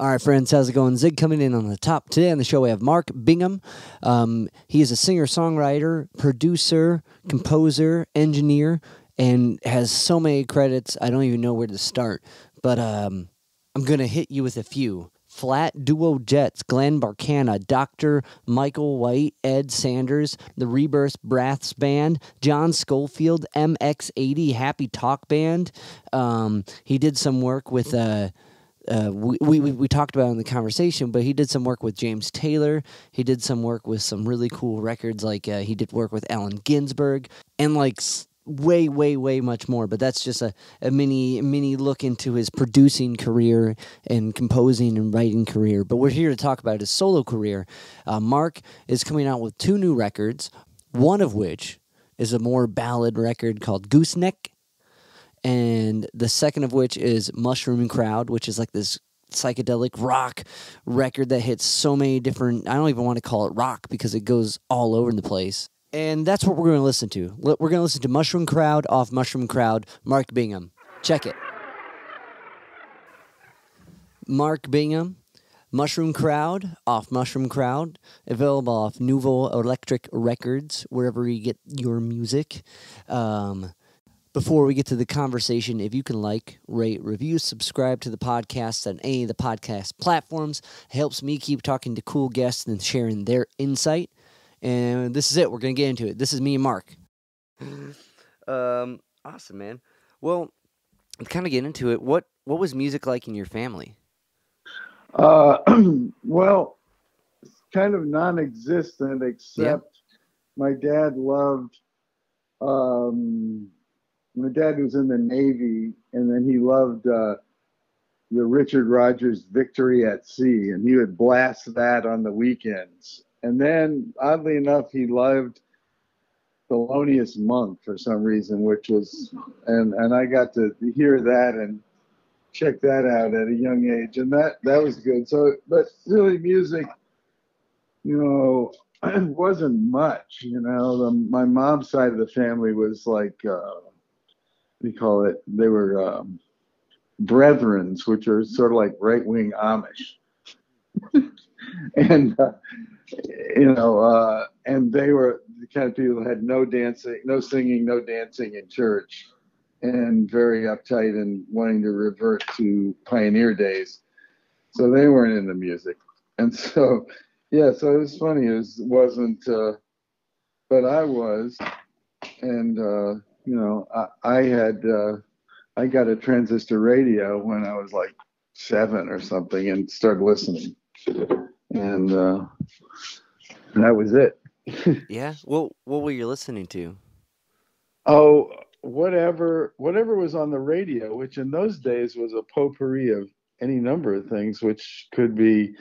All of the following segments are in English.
All right, friends, how's it going? Zig coming in on the top. Today on the show, we have Mark Bingham. Um, he is a singer songwriter, producer, composer, engineer, and has so many credits, I don't even know where to start. But um, I'm going to hit you with a few. Flat Duo Jets, Glenn Barcana, Dr. Michael White, Ed Sanders, the Rebirth Brass Band, John Scofield, MX80, Happy Talk Band. Um, he did some work with. Uh, uh, we, we, we talked about in the conversation, but he did some work with James Taylor. He did some work with some really cool records, like uh, he did work with Allen Ginsberg, and like way, way, way much more. But that's just a, a mini mini look into his producing career and composing and writing career. But we're here to talk about his solo career. Uh, Mark is coming out with two new records, one of which is a more ballad record called Gooseneck and the second of which is Mushroom Crowd, which is like this psychedelic rock record that hits so many different. I don't even want to call it rock because it goes all over the place. And that's what we're going to listen to. We're going to listen to Mushroom Crowd off Mushroom Crowd, Mark Bingham. Check it. Mark Bingham, Mushroom Crowd off Mushroom Crowd, available off Nouveau Electric Records, wherever you get your music. Um, before we get to the conversation, if you can like, rate, review, subscribe to the podcast on any of the podcast platforms, it helps me keep talking to cool guests and sharing their insight. And this is it. We're going to get into it. This is me and Mark. um, awesome, man. Well, to kind of get into it, what what was music like in your family? Uh, well, kind of non-existent, except my dad loved um, my dad was in the Navy, and then he loved uh, the Richard Rodgers Victory at Sea, and he would blast that on the weekends. And then, oddly enough, he loved Thelonious Monk for some reason, which was, and and I got to hear that and check that out at a young age, and that that was good. So, but really, music, you know, wasn't much. You know, the, my mom's side of the family was like. Uh, we call it, they were um, brethrens, which are sort of like right wing Amish. and, uh, you know, uh, and they were the kind of people who had no dancing, no singing, no dancing in church, and very uptight and wanting to revert to pioneer days. So they weren't into music. And so, yeah, so it was funny. It was, wasn't, uh, but I was. And, uh, you know, I, I had uh, I got a transistor radio when I was like seven or something, and started listening, and uh, that was it. yeah. Well, what were you listening to? Oh, whatever, whatever was on the radio, which in those days was a potpourri of any number of things, which could be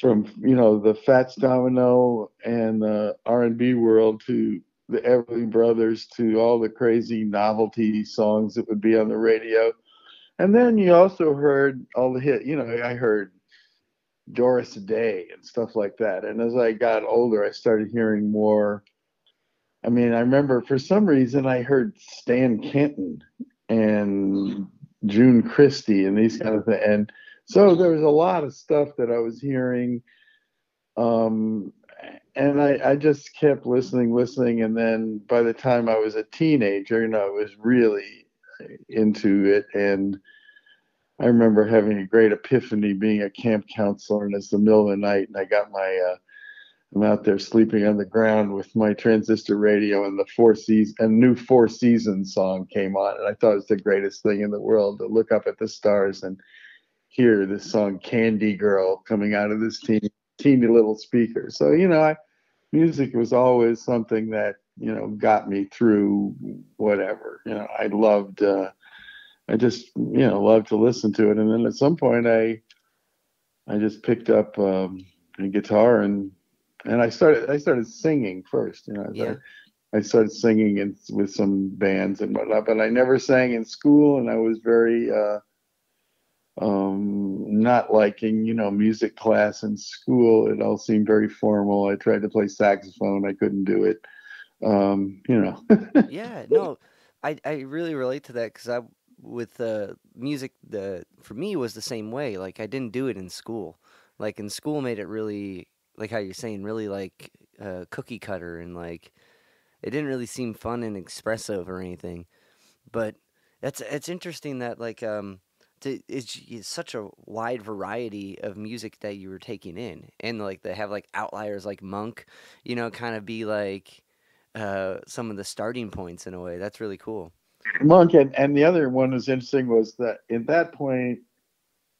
from you know the Fats Domino and the R and B world to the Everly Brothers to all the crazy novelty songs that would be on the radio. And then you also heard all the hit, you know, I heard Doris Day and stuff like that. And as I got older, I started hearing more. I mean, I remember for some reason I heard Stan Kenton and June Christy and these kind of things. And so there was a lot of stuff that I was hearing. Um, and I, I just kept listening, listening, and then by the time I was a teenager, you know, I was really into it, and I remember having a great epiphany being a camp counselor, and it's the middle of the night, and I got my, uh, I'm out there sleeping on the ground with my transistor radio, and the Four Seasons, a new Four Seasons song came on, and I thought it was the greatest thing in the world to look up at the stars and hear this song "Candy Girl" coming out of this teeny, teeny little speaker. So you know, I music was always something that you know got me through whatever you know i loved uh i just you know loved to listen to it and then at some point i i just picked up um a guitar and and i started i started singing first you know yeah. I, I started singing in, with some bands and whatnot but i never sang in school and i was very uh um, not liking, you know, music class in school. It all seemed very formal. I tried to play saxophone. I couldn't do it. Um, you know. yeah, no, I, I really relate to that because I with the music, the for me was the same way. Like I didn't do it in school. Like in school, made it really like how you're saying, really like uh, cookie cutter and like it didn't really seem fun and expressive or anything. But that's it's interesting that like um to, it's, it's such a wide variety of music that you were taking in, and like they have like outliers like Monk, you know, kind of be like uh, some of the starting points in a way. That's really cool. Monk and, and the other one was interesting was that in that point,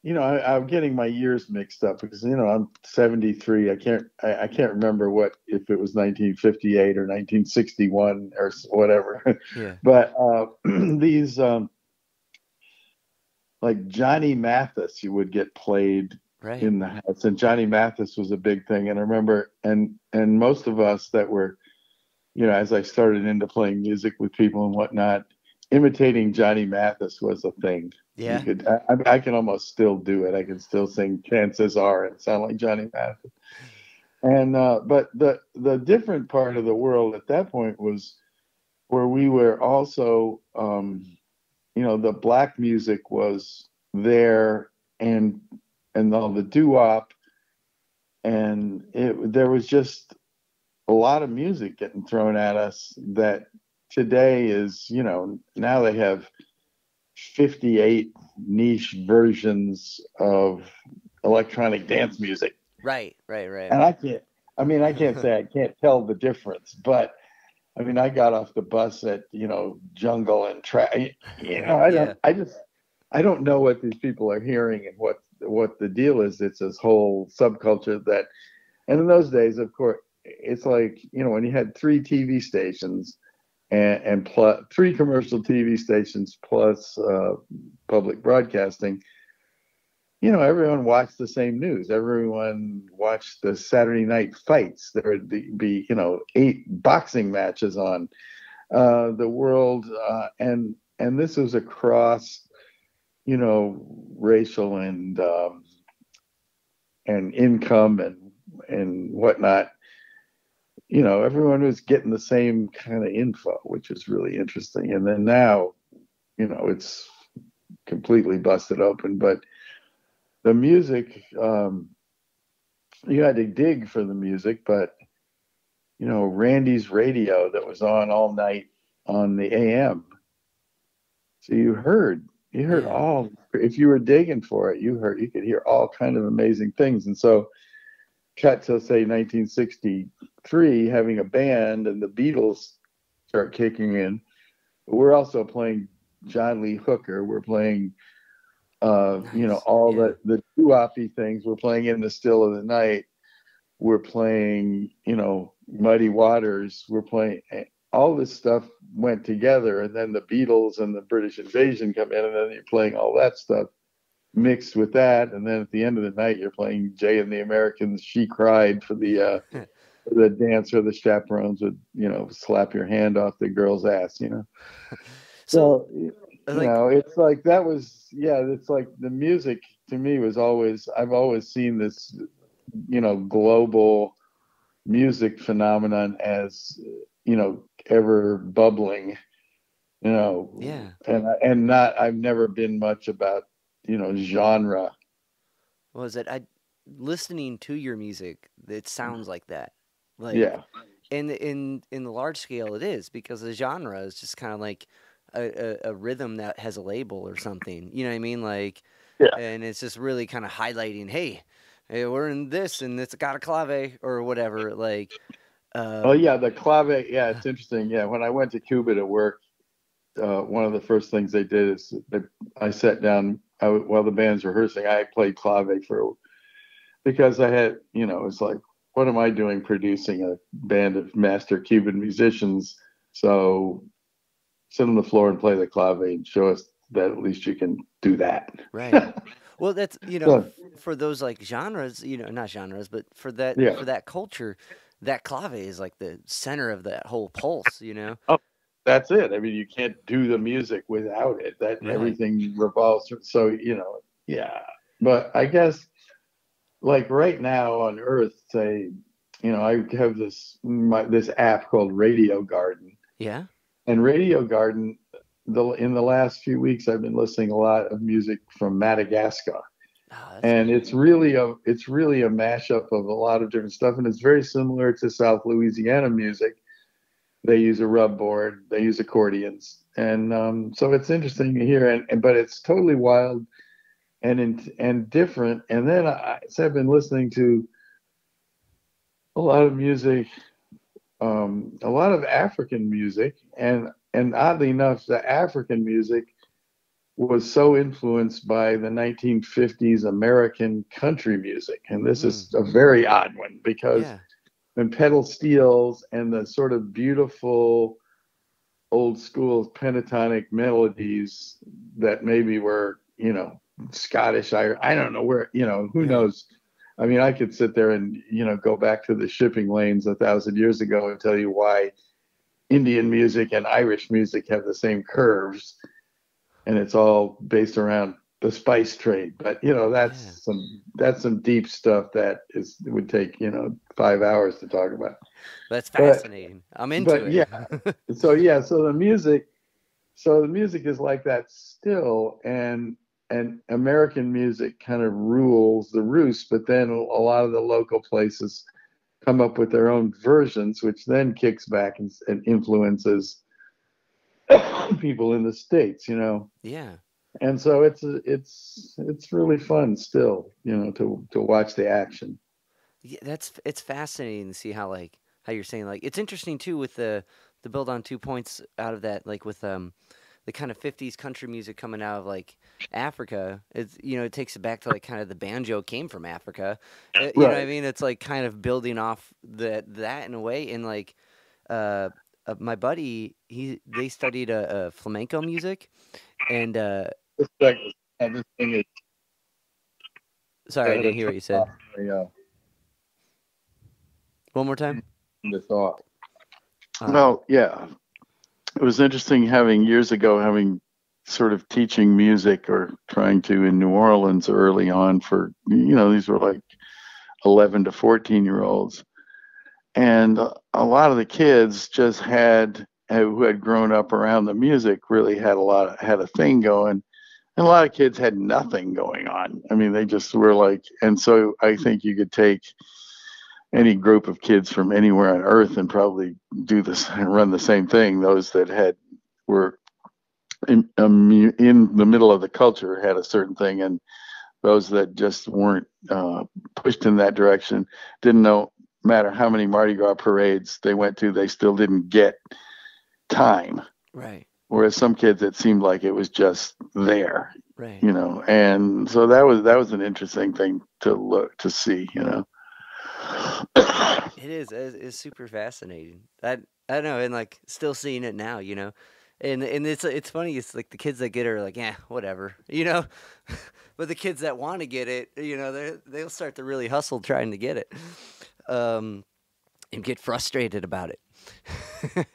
you know, I, am getting my years mixed up because you know I'm 73. I can't I, I, can't remember what if it was 1958 or 1961 or whatever. Yeah. but uh, these um, like Johnny Mathis, you would get played right. in the house, and Johnny Mathis was a big thing. And I remember, and and most of us that were, you know, as I started into playing music with people and whatnot, imitating Johnny Mathis was a thing. Yeah, could, I, I, can almost still do it. I can still sing "Chances Are" and sound like Johnny Mathis. And uh, but the the different part of the world at that point was where we were also um, you know the black music was there and and all the doo-wop. And it there was just a lot of music getting thrown at us that today is you know now they have 58 niche versions of electronic dance music. Right right right. And i can't i mean i can't say i can't tell the difference but I mean, I got off the bus at you know jungle and track. You know, I don't. Yeah. I just I don't know what these people are hearing and what what the deal is. It's this whole subculture that, and in those days, of course, it's like you know when you had three TV stations and, and plus three commercial TV stations plus uh, public broadcasting you know, everyone watched the same news. Everyone watched the Saturday night fights. There would be, you know, eight boxing matches on uh, the world, uh, and and this was across, you know, racial and um, and income and and whatnot. You know, everyone was getting the same kind of info, which is really interesting. And then now, you know, it's completely busted open, but the music um, you had to dig for the music but you know randy's radio that was on all night on the am so you heard you heard all if you were digging for it you heard you could hear all kind of amazing things. And so cut to say 1963 having a band and the beatles start kicking in. We're also playing john lee hooker we're playing uh, nice. you know, all yeah. the the doo things. We're playing in the still of the night. We're playing, you know, Muddy Waters. We're playing. Eh, all this stuff went together, and then the Beatles and the British Invasion come in, and then you're playing all that stuff mixed with that, and then at the end of the night, you're playing Jay and the Americans. She cried for the uh, for the dance where the chaperones would, you know, slap your hand off the girl's ass. You know. So, so like, you know, it's like that was yeah. It's like the music to me was always I've always seen this, you know, global music phenomenon as you know ever bubbling, you know. Yeah. And and not I've never been much about you know genre. Was it I listening to your music? It sounds like that. Like yeah. In in in the large scale, it is because the genre is just kind of like a, a, a, rhythm that has a label or something. You know what I mean? Like, yeah. and it's just really kind of highlighting, hey, hey, we're in this and it's got a clave or whatever. Like, uh, oh yeah, the clave. Yeah, it's interesting. Yeah, when I went to Cuba to work, uh, one of the first things they did is they, I sat down I, while the band's rehearsing. I played clave for because I had, you know, it's like, what am I doing producing a band of master Cuban musicians? So sit on the floor and play the clave and show us that at least you can do that. Right. well, that's you know for those like genres, you know, not genres, but for that yeah. for that culture, that clave is like the center of that whole pulse. You know. Oh, that's it. I mean, you can't do the music without it. That right. everything revolves. So you know, yeah. But I guess, like right now on Earth, say, you know, I have this my, this app called Radio Garden. Yeah and Radio Garden, the in the last few weeks I've been listening a lot of music from Madagascar. Oh, and it's really a it's really a mashup of a lot of different stuff, and it's very similar to South Louisiana music. They use a rub board, they use accordions, and um, so it's interesting to hear. And, and but it's totally wild and in, and different. And then I, so I've been listening to a lot of music, um, a lot of African music, and and oddly enough, the African music was so influenced by the 1950s American country music, and this mm. is a very odd one because yeah. when pedal steels and the sort of beautiful old school pentatonic melodies that maybe were you know Scottish I I don't know where you know who yeah. knows I mean, I could sit there and you know go back to the shipping lanes a thousand years ago and tell you why Indian music and Irish music have the same curves, and it's all based around the spice trade. But you know, that's yeah. some that's some deep stuff that is would take you know five hours to talk about. That's fascinating. But, I'm into but, it. Yeah. so yeah, so the music, so the music is like that still, and and American music kind of rules the roost, but then a lot of the local places come up with their own versions, which then kicks back and, and influences people in the states, you know. Yeah. And so it's it's it's really fun still, you know, to to watch the action. Yeah, that's it's fascinating to see how like how you're saying like it's interesting too with the the build on two points out of that like with um the kind of 50s country music coming out of like Africa. It's you know it takes it back to like kind of the banjo came from Africa. Uh, you right. know what I mean? It's like kind of building off that that in a way. And like uh, uh, my buddy, he they studied uh, uh flamenco music, and uh, this thing is. Sorry, I didn't hear what you said. Yeah. One more time. The thought. Uh, well, yeah, it was interesting having years ago having sort of teaching music or trying to in New Orleans early on for you know these were like 11 to 14 year olds. And a lot of the kids just had who had grown up around the music really had a lot of, had a thing going. And a lot of kids had nothing going on. I mean they just were like and so i think you could take any group of kids from anywhere on earth and probably do this and run the same thing. Those that had were in, um, in the middle of the culture had a certain thing, and those that just weren't uh, pushed in that direction didn't know matter how many Mardi Gras parades they went to, they still didn't get time. Right. Whereas some kids, it seemed like it was just there. Right. You know, and so that was that was an interesting thing to look to see. You know it is. It's super fascinating. I I know, and like still seeing it now, you know, and and it's it's funny. It's like the kids that get it are like, yeah, whatever, you know, but the kids that want to get it, you know, they they'll start to really hustle trying to get it, um, and get frustrated about it.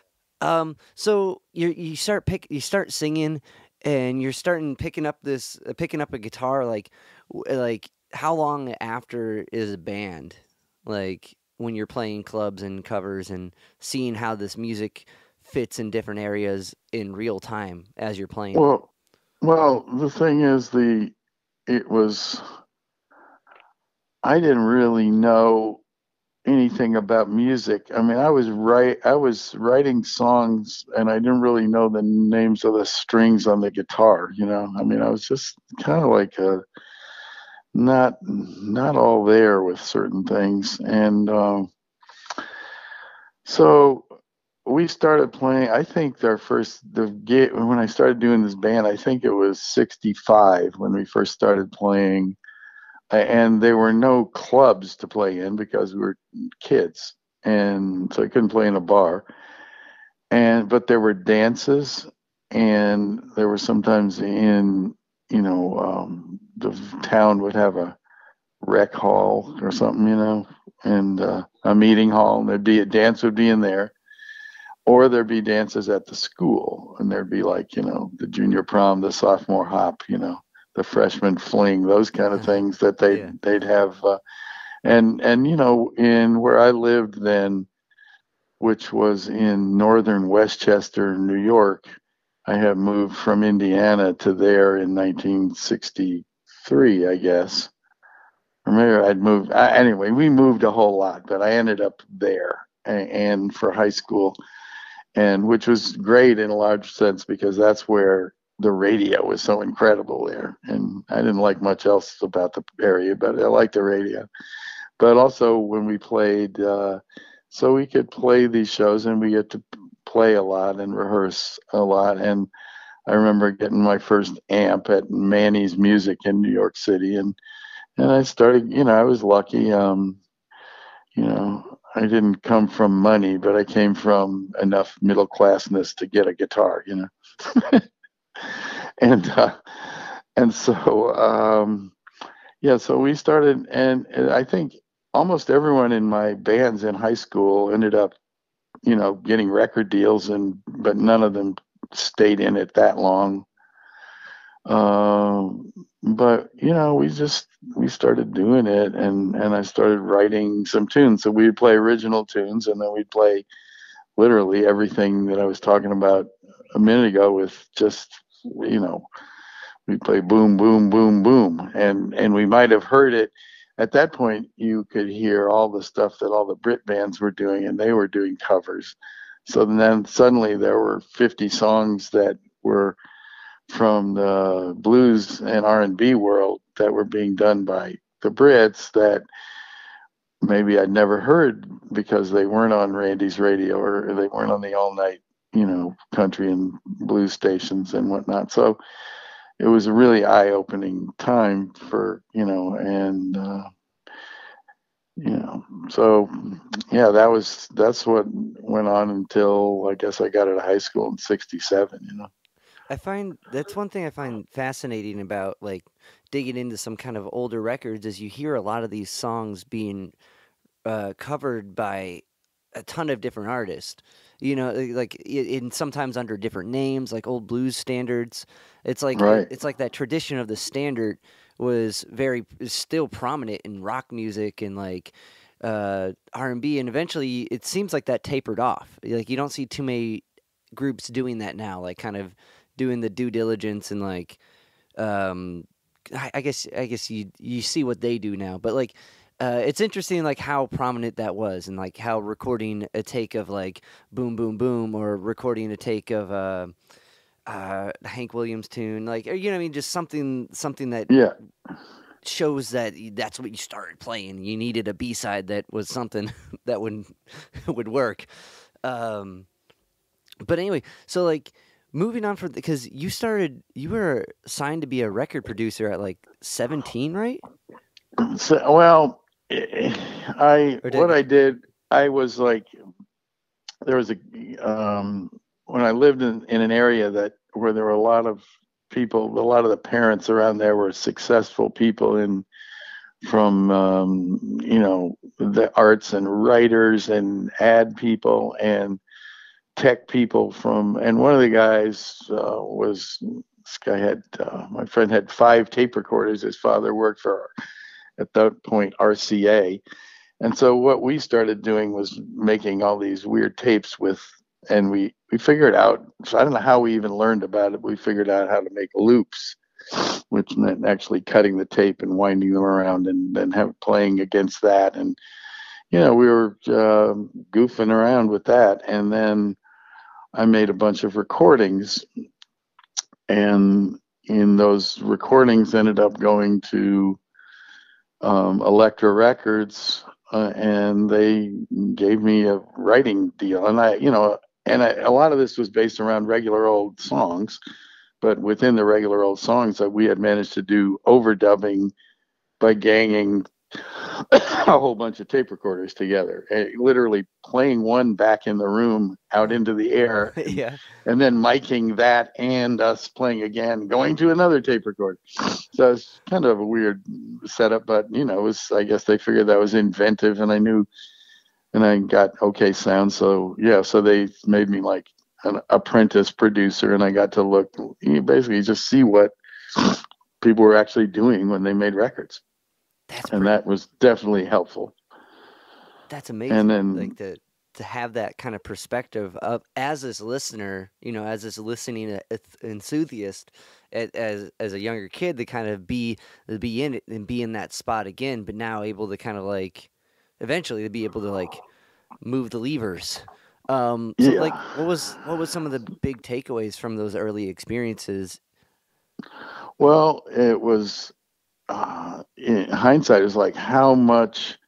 um, so you you start pick you start singing, and you're starting picking up this uh, picking up a guitar like like how long after is a band like when you're playing clubs and covers and seeing how this music fits in different areas in real time as you're playing well well the thing is the it was i didn't really know anything about music. I mean i was right i was writing songs and i didn't really know the names of the strings on the guitar you know? I mean i was just kind of like a not not all there with certain things. And um, so we started playing i think our first the gig when i started doing this band i think it was 65 when we first started playing. And there were no clubs to play in because we were kids. And so i couldn't play in a bar. And but there were dances and there were sometimes in you know um, the town would have a rec hall or something, you know, and uh, a meeting hall, and there'd be a dance would be in there, or there'd be dances at the school, and there'd be like you know the junior prom, the sophomore hop, you know, the freshman fling, those kind of things that they yeah. they'd have, uh, and and you know in where I lived then, which was in northern Westchester, New York I have moved from Indiana to there in 1963, I guess. Or maybe I'd moved. Uh, anyway, we moved a whole lot, but I ended up there and, and for high school, and which was great in a large sense because that's where the radio was so incredible there. And I didn't like much else about the area, but I liked the radio. But also when we played, uh, so we could play these shows and we get to play a lot and rehearse a lot. And I remember getting my first amp at Manny's Music in New York City, and and I started. You know, I was lucky. Um, you know, I didn't come from money, but I came from enough middle classness to get a guitar. You know, and uh, and so um, yeah, so we started, and, and I think almost everyone in my bands in high school ended up, you know, getting record deals, and but none of them stayed in it that long. Um, but you know, we just we started doing it, and and I started writing some tunes. So we'd play original tunes, and then we'd play literally everything that I was talking about a minute ago with just you know we play boom boom boom boom and and we might have heard it at that point you could hear all the stuff that all the brit bands were doing and they were doing covers. So then suddenly there were 50 songs that were from the blues and r&b world that were being done by the brits that maybe i'd never heard because they weren't on randy's radio or they weren't on the all night you know country and blues stations and whatnot. So it was a really eye-opening time for you know and uh, you know so yeah that was that's what went on until i guess i got out of high school in 67 you know. I find that's one thing i find fascinating about like digging into some kind of older records is you hear a lot of these songs being uh, covered by a ton of different artists you know like in sometimes under different names like old blues standards it's like right. it's like that tradition of the standard was very is still prominent in rock music and like uh, R&B and eventually it seems like that tapered off. Like you don't see too many groups doing that now like kind of doing the due diligence and like um I, I guess I guess you you see what they do now. But like uh, it's interesting like how prominent that was and like how recording a take of like boom boom boom or recording a take of uh, uh, Hank Williams tune like or, you know I mean just something something that yeah. shows that that's what you started playing. You needed a B-side that was something that would would work. Um, but anyway so like moving on for because you started you were signed to be a record producer at like 17 right? So, well I what I did, I was like, there was a um, when I lived in in an area that where there were a lot of people, a lot of the parents around there were successful people in from um, you know the arts and writers and ad people and tech people from and one of the guys uh, was this guy had uh, my friend had five tape recorders. His father worked for at that point RCA. And so what we started doing was making all these weird tapes with, and we we figured out. So I don't know how we even learned about it. we figured out how to make loops, which meant actually cutting the tape and winding them around, and then have playing against that. And you know we were uh, goofing around with that, and then I made a bunch of recordings, and in those recordings ended up going to um, Elektra Records, uh, and they gave me a writing deal. And I, you know, and I, a lot of this was based around regular old songs, but within the regular old songs that we had managed to do overdubbing by ganging a whole bunch of tape recorders together, eh, literally playing one back in the room out into the air, yeah, and then miking that and us playing again, going to another tape recorder. So it's kind of a weird setup, but you know, it was I guess they figured that was inventive, and I knew, and I got okay sound. So yeah, so they made me like an apprentice producer, and I got to look, basically just see what people were actually doing when they made records. That's and that was definitely helpful. That's amazing. And then like the to have that kind of perspective of as this listener, you know, as this listening enthusiast, as as a younger kid, to kind of be to be in it and be in that spot again, but now able to kind of like eventually to be able to like move the levers. Um, so Yeah. like, what was what was some of the big takeaways from those early experiences? Well, it was uh, in hindsight, is like how much,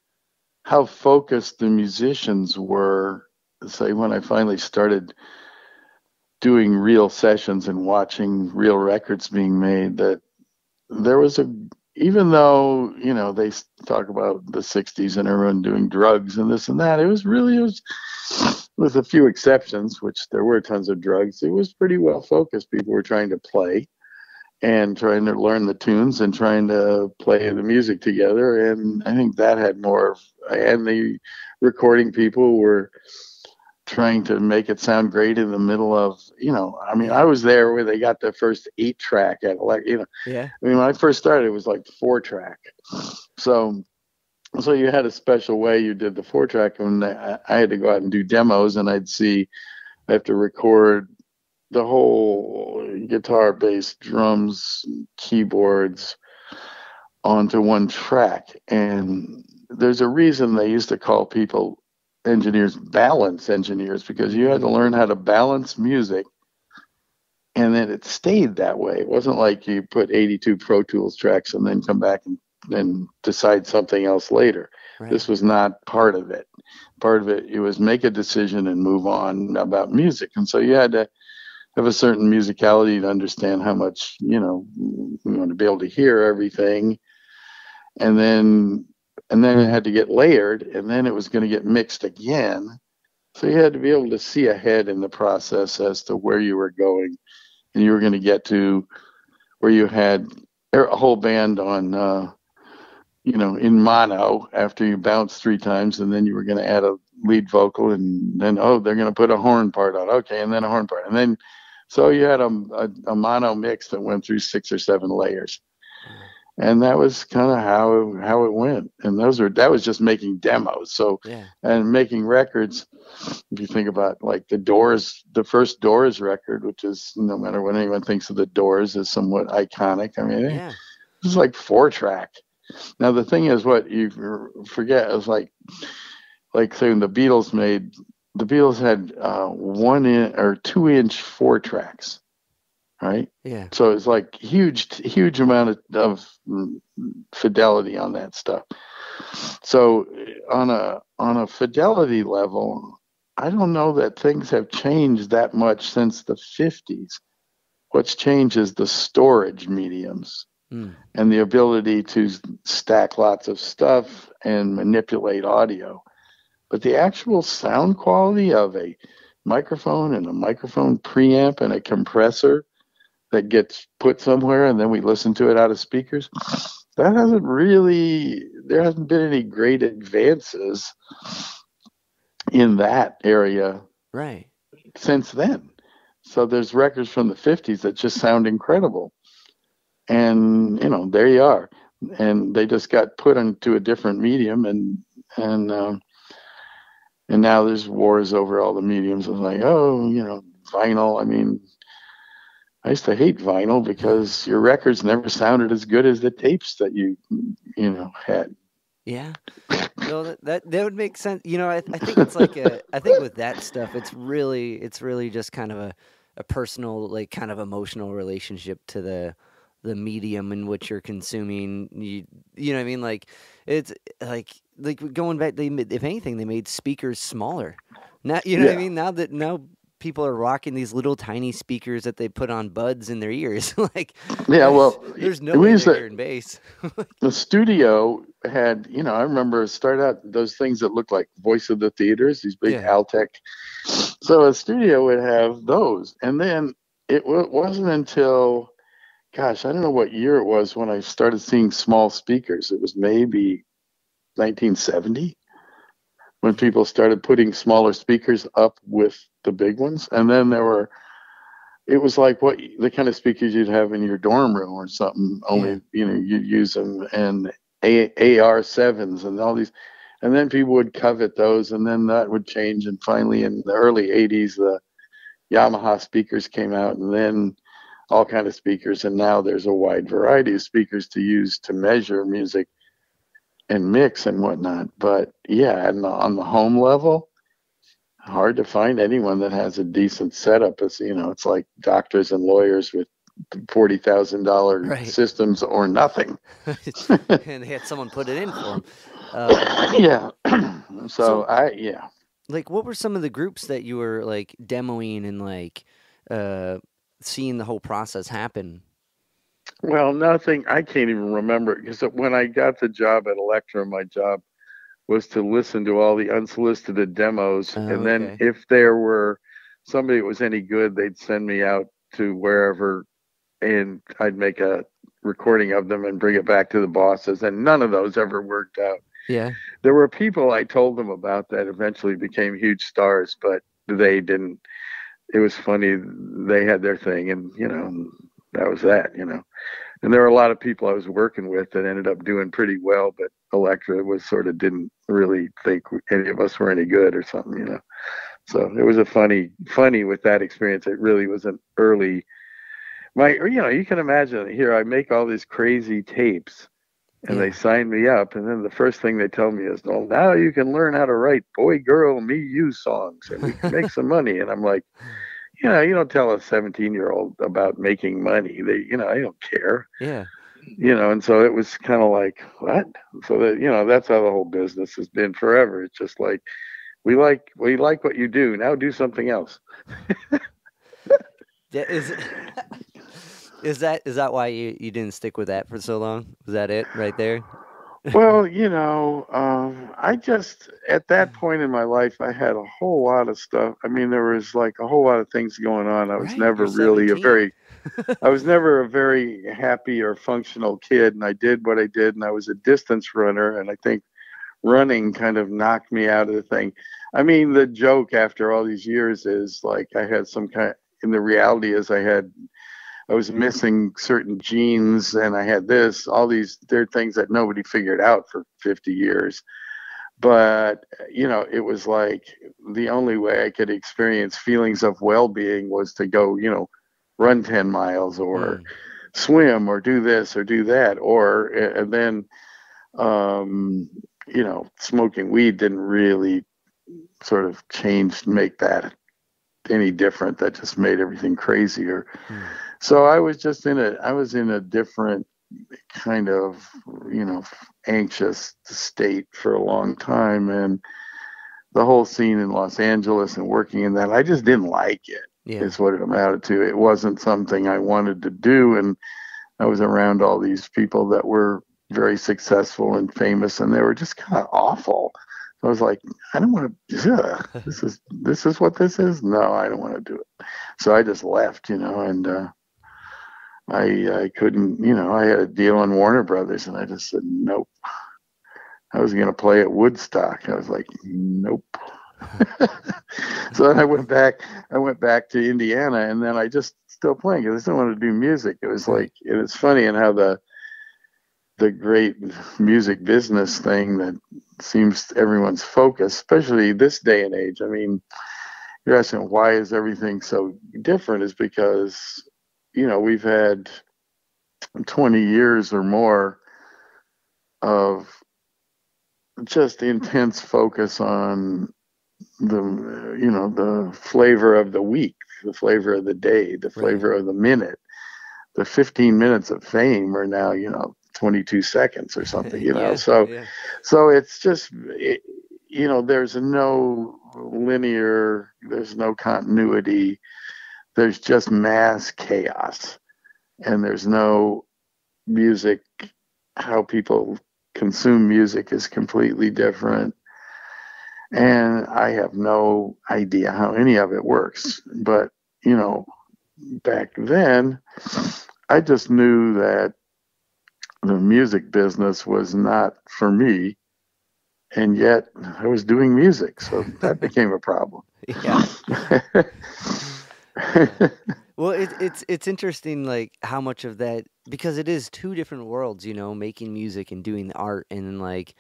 how focused the musicians were. Say when I finally started doing real sessions and watching real records being made, that there was a, even though you know they talk about the '60s and everyone doing drugs and this and that, it was really it was. With a few exceptions, which there were tons of drugs, it was pretty well focused. People were trying to play and trying to learn the tunes and trying to play the music together. And I think that had more, and the recording people were trying to make it sound great in the middle of, you know, I mean, I was there where they got the first eight track at, like, you know, Yeah, I mean, when I first started, it was like four track. So, so you had a special way you did the four track, and I, I had to go out and do demos, and I'd see I have to record the whole guitar, bass, drums, keyboards onto one track. And there's a reason they used to call people engineers balance engineers because you had to learn how to balance music and then it stayed that way. It wasn't like you put 82 Pro Tools tracks and then come back and, and decide something else later. right. This was not part of it. Part of it, it was make a decision and move on about music. And so you had to have a certain musicality to understand how much, you know, you want to be able to hear everything. And then, and then it had to get layered and then it was going to get mixed again. So you had to be able to see ahead in the process as to where you were going and you were going to get to where you had a whole band on, uh, you know, in mono after you bounced three times, and then you were going to add a lead vocal, and then oh, they're going to put a horn part on, okay, and then a horn part, and then so you had a, a, a mono mix that went through six or seven layers, and that was kind of how how it went, and those were that was just making demos, so yeah, and making records. If you think about like the Doors, the first Doors record, which is no matter what anyone thinks of the Doors, is somewhat iconic. I mean, yeah, it was like four track. Now the thing is, what you forget is like, like saying the Beatles made the Beatles had uh, one in or two inch four tracks, right? yeah, So it's like huge, huge amount of, of fidelity on that stuff. So on a on a fidelity level, I don't know that things have changed that much since the 50s. What's changed is the storage mediums mm, and the ability to stack lots of stuff and manipulate audio. But the actual sound quality of a microphone and a microphone preamp and a compressor that gets put somewhere and then we listen to it out of speakers, that hasn't really, there hasn't been any great advances in that area right. since then. So there's records from the 50s that just sound incredible. And, you know, there you are. And they just got put into a different medium and, and, um, and now there's wars over all the mediums. It's like, oh, you know, vinyl. I mean, I used to hate vinyl because your records never sounded as good as the tapes that you, you know, had. Yeah. No, that, that that would make sense. You know, I, I think it's like a. I think with that stuff, it's really it's really just kind of a, a personal, like kind of emotional relationship to the the medium in which you're consuming. You you know what I mean? Like it's like like going back. They if anything, they made speakers smaller. Now you know what I mean. Now that now people are rocking these little tiny speakers that they put on buds in their ears. like Yeah, well, there's no way to- hearing bass. the studio had, you know, I remember start out those things that looked like voice of the theaters, these big Yeah. Altec. So a studio would have those, and then it w- wasn't until, gosh, I don't know what year it was when I started seeing small speakers. It was maybe 1970 when people started putting smaller speakers up with the big ones, and then there were. It was like what the kind of speakers you'd have in your dorm room or something. Only Yeah. you know you'd use them and A- AR sevens and all these. and then people would covet those, and then that would change. And finally, in the early '80s, the Yamaha speakers came out, and then all kind of speakers, and now there's a wide variety of speakers to use to measure music and mix and whatnot. But yeah, and on the home level, hard to find anyone that has a decent setup. It's you know, it's like doctors and lawyers with forty thousand dollar Right. systems or nothing. and they had someone put it in for them. Uh, yeah. so, So- I yeah. like, what were some of the groups that you were like demoing and like uh, seeing the whole process happen? Well, nothing. I can't even remember because when I got the job at Elektra, my job was to listen to all the unsolicited demos, Oh, and then okay. if there were somebody that was any good, they'd send me out to wherever, and I'd make a recording of them and bring it back to the bosses. And none of those ever worked out. Yeah. There were people I told them about that eventually became huge stars, but they didn't. It was funny. They had their thing, and you know, that was that. You know, and there were a lot of people I was working with that ended up doing pretty well, but Elektra was sort of didn't really think any of us were any good or something. You know, so it was a funny, funny with that experience. It really was an early. My, you know, you can imagine here. I make all these crazy tapes and Yeah. they sign me up and then the first thing they tell me is well now you can learn how to write boy girl me you songs and we can make some money. And i'm like you know you don't tell a 17 year old about making money. They you know i don't care. Yeah. you know and so it was kind of like what? So that you know that's how the whole business has been forever. It's just like we like we like what you do. Now do something else. Yeah, is is that is that why you, you didn't stick with that for so long? Was that it right there? well, you know, um, I just at that point in my life, I had a whole lot of stuff. I mean, there was like a whole lot of things going on. I was Right, never really a very, I was never a very happy or functional kid, and I did what I did, and I was a distance runner, and I think running kind of knocked me out of the thing. I mean, the joke after all these years is like I had some kind. And the reality is, I had I was missing certain genes and I had this, all these, there are things that nobody figured out for 50 years. But, you know, it was like the only way I could experience feelings of well being was to go, you know, run 10 miles or Mm. swim or do this or do that. Or, and then, um, you know, smoking weed didn't really sort of change, make that any different. That just made everything crazier Mm. So i was just in a i was in a different kind of you know anxious state for a long time. And the whole scene in los angeles and working in that i just didn't like it Yeah. is what it amounted to. It wasn't something i wanted to do. And i was around all these people that were very successful and famous and they were just kind of awful. I was like i don't want to this is this is what this is? No i don't want to do it. So i just left you know and uh I I couldn't, you know, I had a deal on Warner Brothers and I just said nope. I was going to play at Woodstock. I was like, nope. so then I went back. I went back to Indiana, and then I just still playing because I still wanted to do music. It was like it was funny and how the the great music business thing that seems everyone's focus, especially this day and age. I mean, you're asking why is everything so different? Is because you know we've had 20 years or more of just intense focus on the you know the flavor of the week the flavor of the day the flavor of the minute. The 15 minutes of fame are now you know 22 seconds or something you know? Yeah, so yeah. so it's just it, you know there's no linear there's no continuity there's just mass chaos and there's no music how people consume music is completely different and i have no idea how any of it works but you know back then i just knew that the music business was not for me and yet i was doing music so that became a problem Yeah. Well, it, it's it's interesting, like how much of that because it is two different worlds, you know, making music and doing the art, and like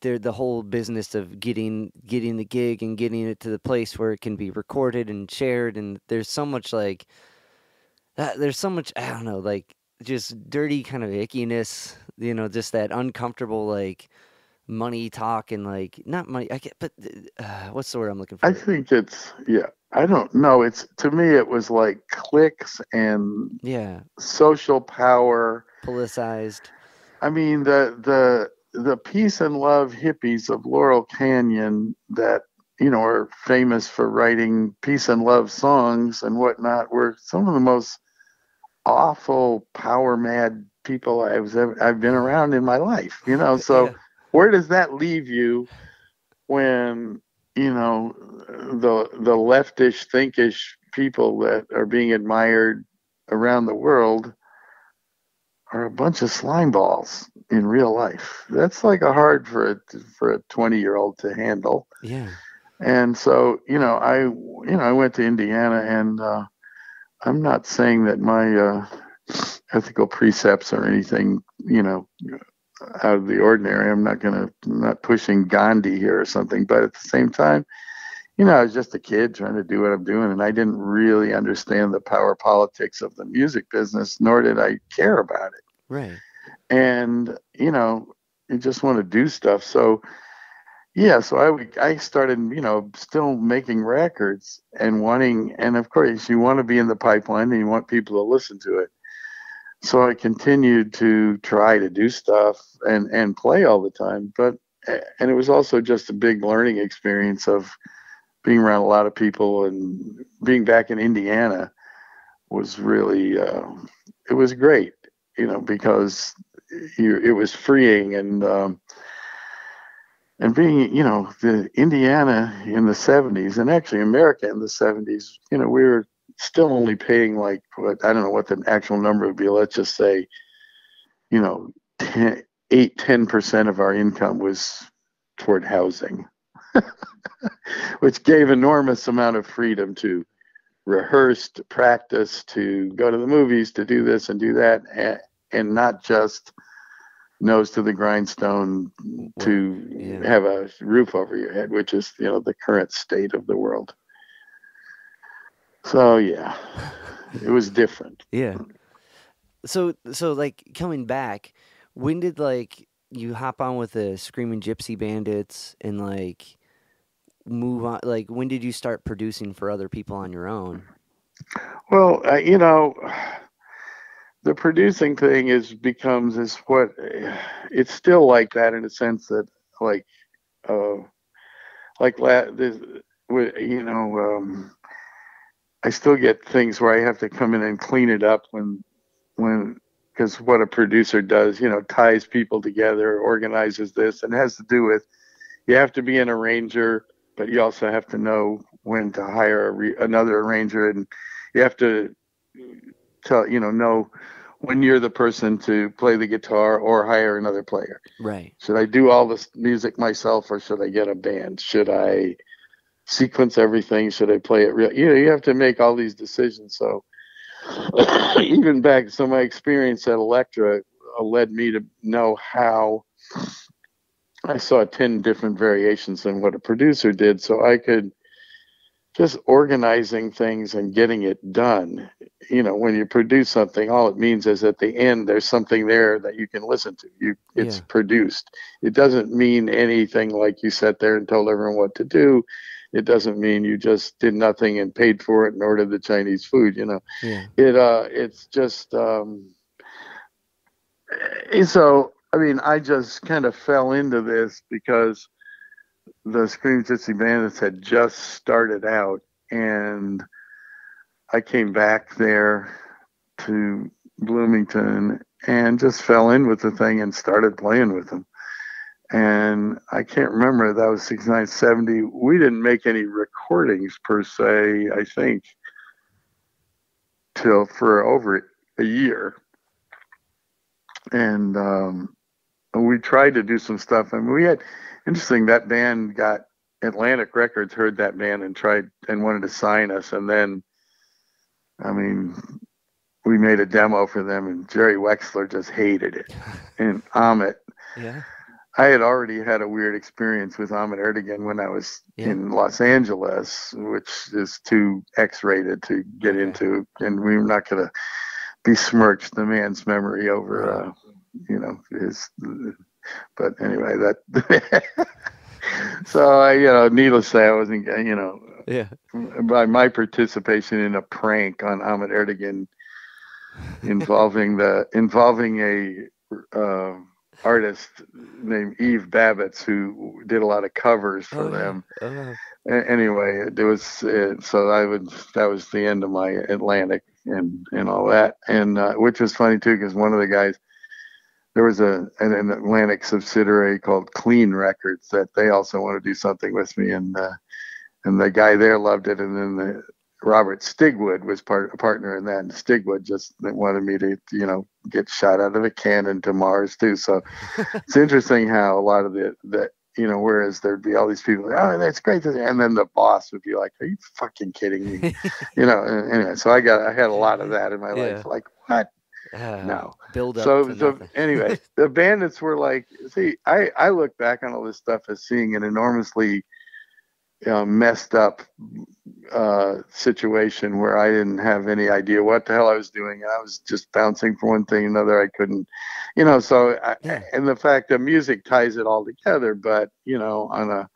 they're the whole business of getting getting the gig and getting it to the place where it can be recorded and shared and there's so much like that there's so much I don't know like just dirty kind of ickiness you know just that uncomfortable like money talk and like not money I get but uh, what's the word I'm looking for I think it's yeah. I don't know. It's to me it was like clicks and yeah social power. politicized I mean the the the peace and love hippies of Laurel Canyon that you know are famous for writing peace and love songs and whatnot were some of the most awful power mad people I've ever, I've been around in my life. You know, so Yeah. where does that leave you when you know the the leftish thinkish people that are being admired around the world are a bunch of slime balls in real life. That's like a hard for a for a 20 year old to handle. yeah And so, you know, I you know, I went to Indiana and uh I'm not saying that my uh ethical precepts or anything, you know, out of the ordinary. I'm not going to I'm not pushing Gandhi here or something, but at the same time, you know, I was just a kid trying to do what I'm doing and I didn't really understand the power politics of the music business nor did I care about it. Right. And you know you just want to do stuff. So yeah so i i started you know still making records and wanting and of course you want to be in the pipeline and you want people to listen to it so i continued to try to do stuff and and play all the time but and it was also just a big learning experience of being around a lot of people and being back in indiana was really uh, it was great you know because you, it was freeing and um, and being you know the Indiana in the 70s and actually America in the 70s you know we were still only paying like what I don't know what the actual number would be let's just say you know 10, 8 10% of our income was toward housing which gave enormous amount of freedom to rehearse to practice to go to the movies to do this and do that and, and not just nose to the grindstone to yeah. have a roof over your head which is you know the current state of the world so yeah it was different Yeah. So so like coming back, when did like you hop on with the Screaming Gypsy Bandits and like move on like when did you start producing for other people on your own? well uh, you know the producing thing is becomes is what it's still like that in a sense that like uh like la- this, you know um I still get things where I have to come in and clean it up when when because what a producer does you know ties people together organizes this and has to do with you have to be an arranger but you also have to know when to hire a re- another arranger and you have to tell you know know when you're the person to play the guitar or hire another player Right. should I do all this music myself or should I get a band? Should I sequence everything? Should I play it real? You know, you have to make all these decisions. So even back, so my experience at Elektra uh, led me to know how I saw 10 different variations than what a producer did. So I could just organizing things and getting it done. You know, when you produce something, all it means is at the end there's something there that you can listen to. You it's Yeah. produced. It doesn't mean anything like you sat there and told everyone what to do. It doesn't mean you just did nothing and paid for it and ordered the Chinese food, you know. Yeah. It uh it's just um eh, so I mean I just kind of fell into this because the Scream Gypsy Bandits had just started out, and I came back there to Bloomington and just fell in with the thing and started playing with them. And I can't remember, that was 69, 70. We didn't make any recordings per se, I think, till for over a year. And um, we tried to do some stuff. and we had, interesting that band got atlantic records heard that band and tried and wanted to sign us and then i mean we made a demo for them and jerry wexler just hated it and Ahmet Yeah. I had already had a weird experience with Ahmet Ertegun when I was Yeah. in Los Angeles, which is too X-rated to get Okay. into, and we are not going to besmirch the man's memory over, uh, you know, his. But anyway, that. so I, you know, needless to say, I wasn't, you know, Yeah. by my participation in a prank on Ahmet Ertegun involving the involving a uh, artist named Eve Babitz who did a lot of covers for Oh, yeah. them. Oh, A- anyway, it was uh, so I would that was the end of my Atlantic and and all that, and uh, which was funny too because one of the guys there was a an, an Atlantic subsidiary called Clean Records that they also wanted to do something with me, and uh, and the guy there loved it, and then the Robert Stigwood was part a partner in that, and Stigwood just wanted me to you know get shot out of a cannon to Mars too. So it's interesting how a lot of the the you know, whereas there'd be all these people, oh, that's great, and then the boss would be like, "Are you fucking kidding me?" you know. Anyway, so I got I had a lot of that in my Yeah. life. Like what? Ah, No. Build up. So, so anyway, the bandits were like, see, I I look back on all this stuff as seeing an enormously uh, messed up uh, situation where I didn't have any idea what the hell I was doing, and I was just bouncing from one thing to another. I couldn't, you know. So, I, Yeah. and the fact that music ties it all together, but you know, on a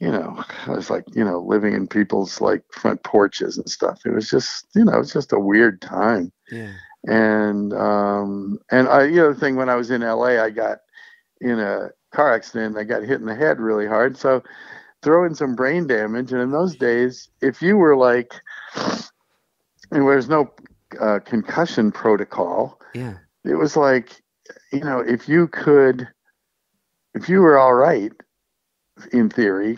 you know, I was like, you know, living in people's like front porches and stuff. It was just, you know, it was just a weird time yeah. and um and I you know the thing when I was in LA I got in a car accident I got hit in the head really hard so throw in some brain damage. And in those days if you were like and there's no uh, concussion protocol Yeah. it was like you know if you could if you were all right in theory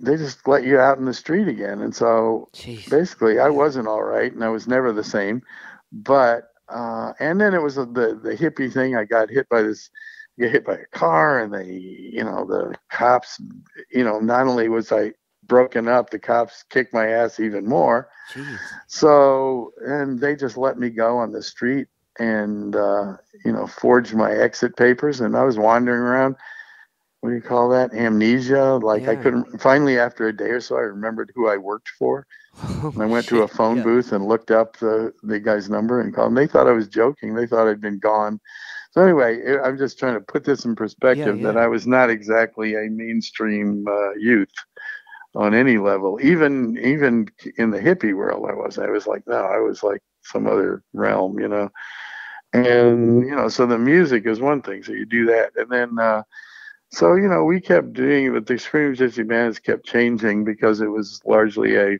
they just let you out in the street again. And so Jeez. basically i wasn't all right and i was never the same. But uh and then it was the the hippie thing. I got hit by this get hit by a car and they you know the cops you know not only was i broken up the cops kicked my ass even more Jeez. so and they just let me go on the street and uh you know forged my exit papers and i was wandering around what do you call that amnesia like i couldn't finally after a day or so i remembered who i worked for Oh, I went to a phone Yeah. booth and looked up the, the guy's number and called him. They thought I was joking. They thought I'd been gone. So anyway, I- I'm just trying to put this in perspective that yeah. I was not exactly a mainstream uh, youth on any level. Even even in the hippie world, I was. I was like, no, I was like some other realm, you know. And you know, so the music is one thing. So you do that, and then. uh so you know, we kept doing it, but the Scream Gypsy Bandits kept changing because it was largely a.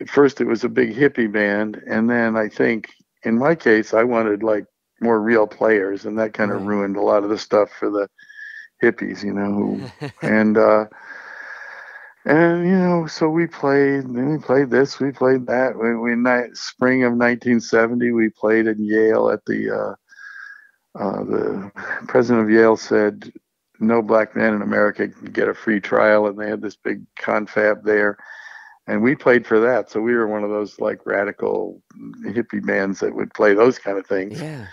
At first, it was a big hippie band, and then I think, in my case, I wanted like more real players, and that kind of Right. ruined a lot of the stuff for the hippies, you know. Who, and uh, and you know, so we played. Then we played this, we played that. We, we night spring of 1970, we played in Yale at the. Uh, uh, the president of Yale said no black man in America can get a free trial, and they had this big confab there, and we played for that. So we were one of those like radical hippie bands that would play those kind of things. yeah.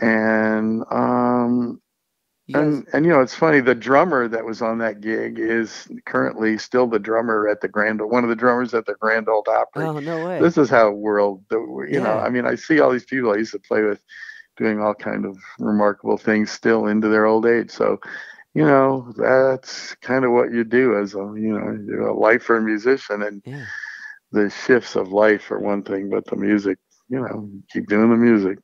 And um, You and and you know it's funny. The drummer that was on that gig is currently still the drummer at the Grand, one of the drummers at the Grand Ole Opry. oh no way. This is how world, you know. I mean, I see all these people I used to play with doing all kind of remarkable things still into their old age. So, you know, that's kind of what you do as a, you know, you're a lifer musician, and yeah. the shifts of life are one thing, but the music, you know, keep doing the music.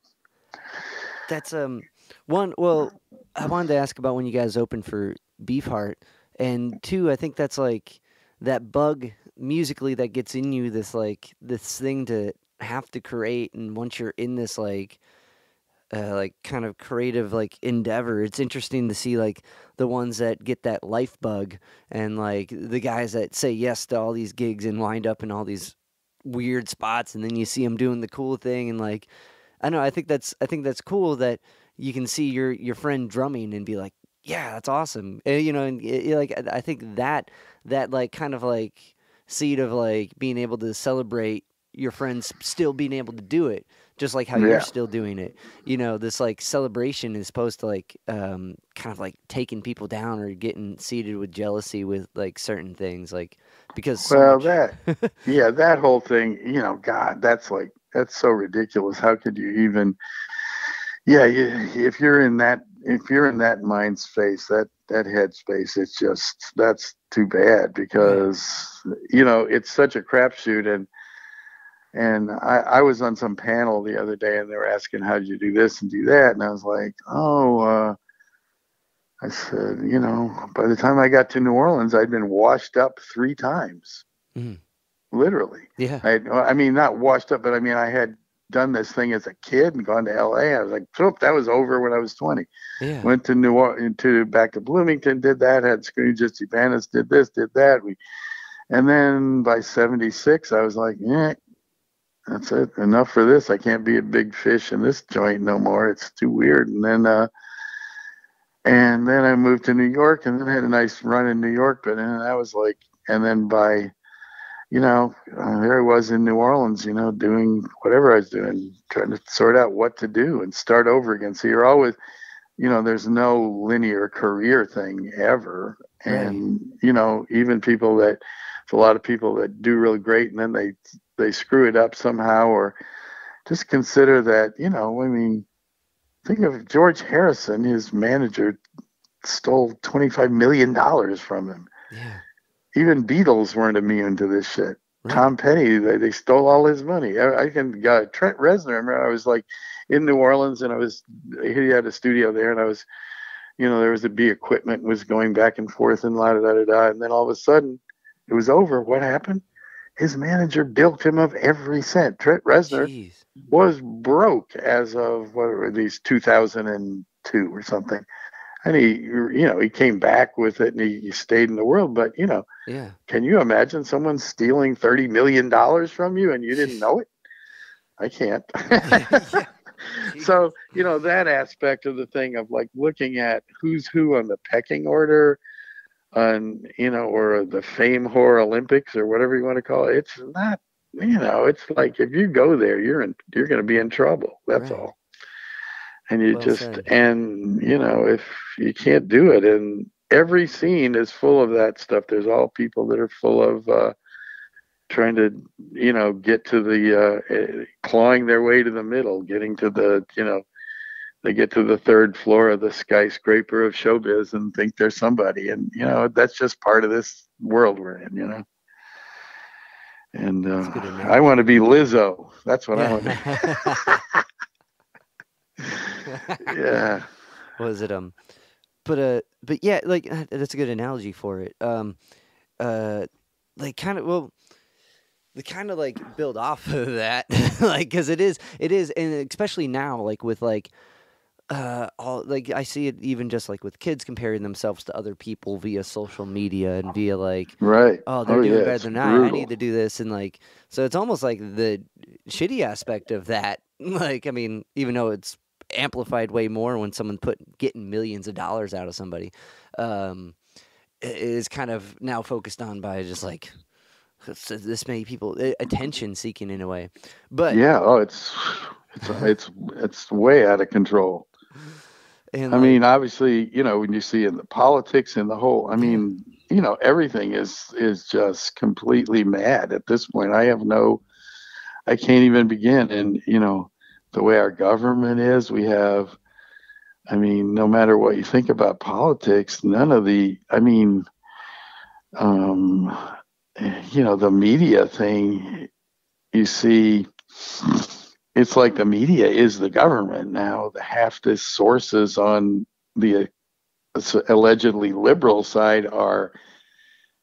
That's um one. Well, I wanted to ask about when you guys opened for Beefheart, and two, I think that's like that bug musically that gets in you. This like this thing to have to create, and once you're in this like. Uh, like kind of creative like endeavor it's interesting to see like the ones that get that life bug and like the guys that say yes to all these gigs and wind up in all these weird spots and then you see them doing the cool thing and like I know I think that's I think that's cool that you can see your your friend drumming and be like, yeah, that's awesome. And, you know, and it, it, like I I think that that like kind of like seed of like being able to celebrate your friends still being able to do it, just like how Yeah. you're still doing it. You know, this like celebration is supposed to like um, kind of like taking people down or getting seated with jealousy with like certain things, like because so well, much- that yeah, that whole thing, you know, God, that's like that's so ridiculous. How could you even? Yeah, you, if you're in that if you're in that mind space, that that head space, it's just that's too bad because you know it's such a crapshoot and. And I, I was on some panel the other day, and they were asking how would you do this and do that, and I was like, "Oh, uh, I said, you know, by the time I got to New Orleans, I'd been washed up three times, Mhm. literally. yeah, I, I mean, not washed up, but I mean, I had done this thing as a kid and gone to L.A. I was like, "Phew, that was over when I was 20. yeah, Went to New Orleans, to back to Bloomington, did that. Had Scream Gypsy Bandits, did this, did that. We, and then by 76, I was like, yeah, that's it. Enough for this. I can't be a big fish in this joint no more. It's too weird. And then, uh, and then I moved to New York and then had a nice run in New York. But then I was like, and then by, you know, uh, there I was in New Orleans, you know, doing whatever I was doing, trying to sort out what to do and start over again. So you're always, you know, there's no linear career thing ever. And, you know, even people that, a lot of people that do really great and then they, they screw it up somehow or just consider that, you know, I mean, think of George Harrison, his manager stole $25 million from him. yeah. Even Beatles weren't immune to this shit. Right. Tom Petty, they, they stole all his money. I, I can got Trent Reznor. I remember I was like in New Orleans and I was he had a studio there and I was, you know, there was a B equipment was going back and forth and la da da da da. And then all of a sudden it was over. What happened? His manager bilked him of every cent. Trent Reznor Jeez. was broke as of what were these 2002 or something. And he, you know, he came back with it and he, he stayed in the world. But, you know, Yeah. can you imagine someone stealing $30 million from you and you didn't know it? I can't. yeah. so, you know, that aspect of the thing of like looking at who's who on the pecking order on, you know, or the fame whore Olympics or whatever you want to call it, it's not, you know, it's like if you go there, you're in, you're going to be in trouble. That's Right. all. And you Well just, said. and, you know, if you can't do it, and every scene is full of that stuff, there's all people that are full of, uh, trying to you know get to the uh, eh, clawing their way to the middle getting to the you know they get to the third floor of the skyscraper of showbiz and think they're somebody. And you know that's just part of this world we're in you know? And uh, good to know. i want to be lizzo. That's what i want to Yeah. yeah was it um but uh but yeah like uh, that's a good analogy for it. Um uh like kind of well the kind of like build off of that like because it is it is and especially now like with like uh all like i see it even just like with kids comparing themselves to other people via social media and via like right oh they're doing yeah, better than I. I need to do this and like so it's almost like the shitty aspect of that. Like I mean, even though it's amplified way more when someone put getting millions of dollars out of somebody, um, is kind of now focused on by just like this many people attention seeking in a way. But yeah oh it's it's it's it's way out of control and I like, mean, obviously, you know, when you see in the politics and the whole, I mean, you know, everything is is just completely mad at this point. I have no, I can't even begin. And you know, the way our government is, we have, I mean, no matter what you think about politics, none of the, I mean, um, you know, the media thing, you see it's like the media is the government now. The half the sources on the uh, allegedly liberal side are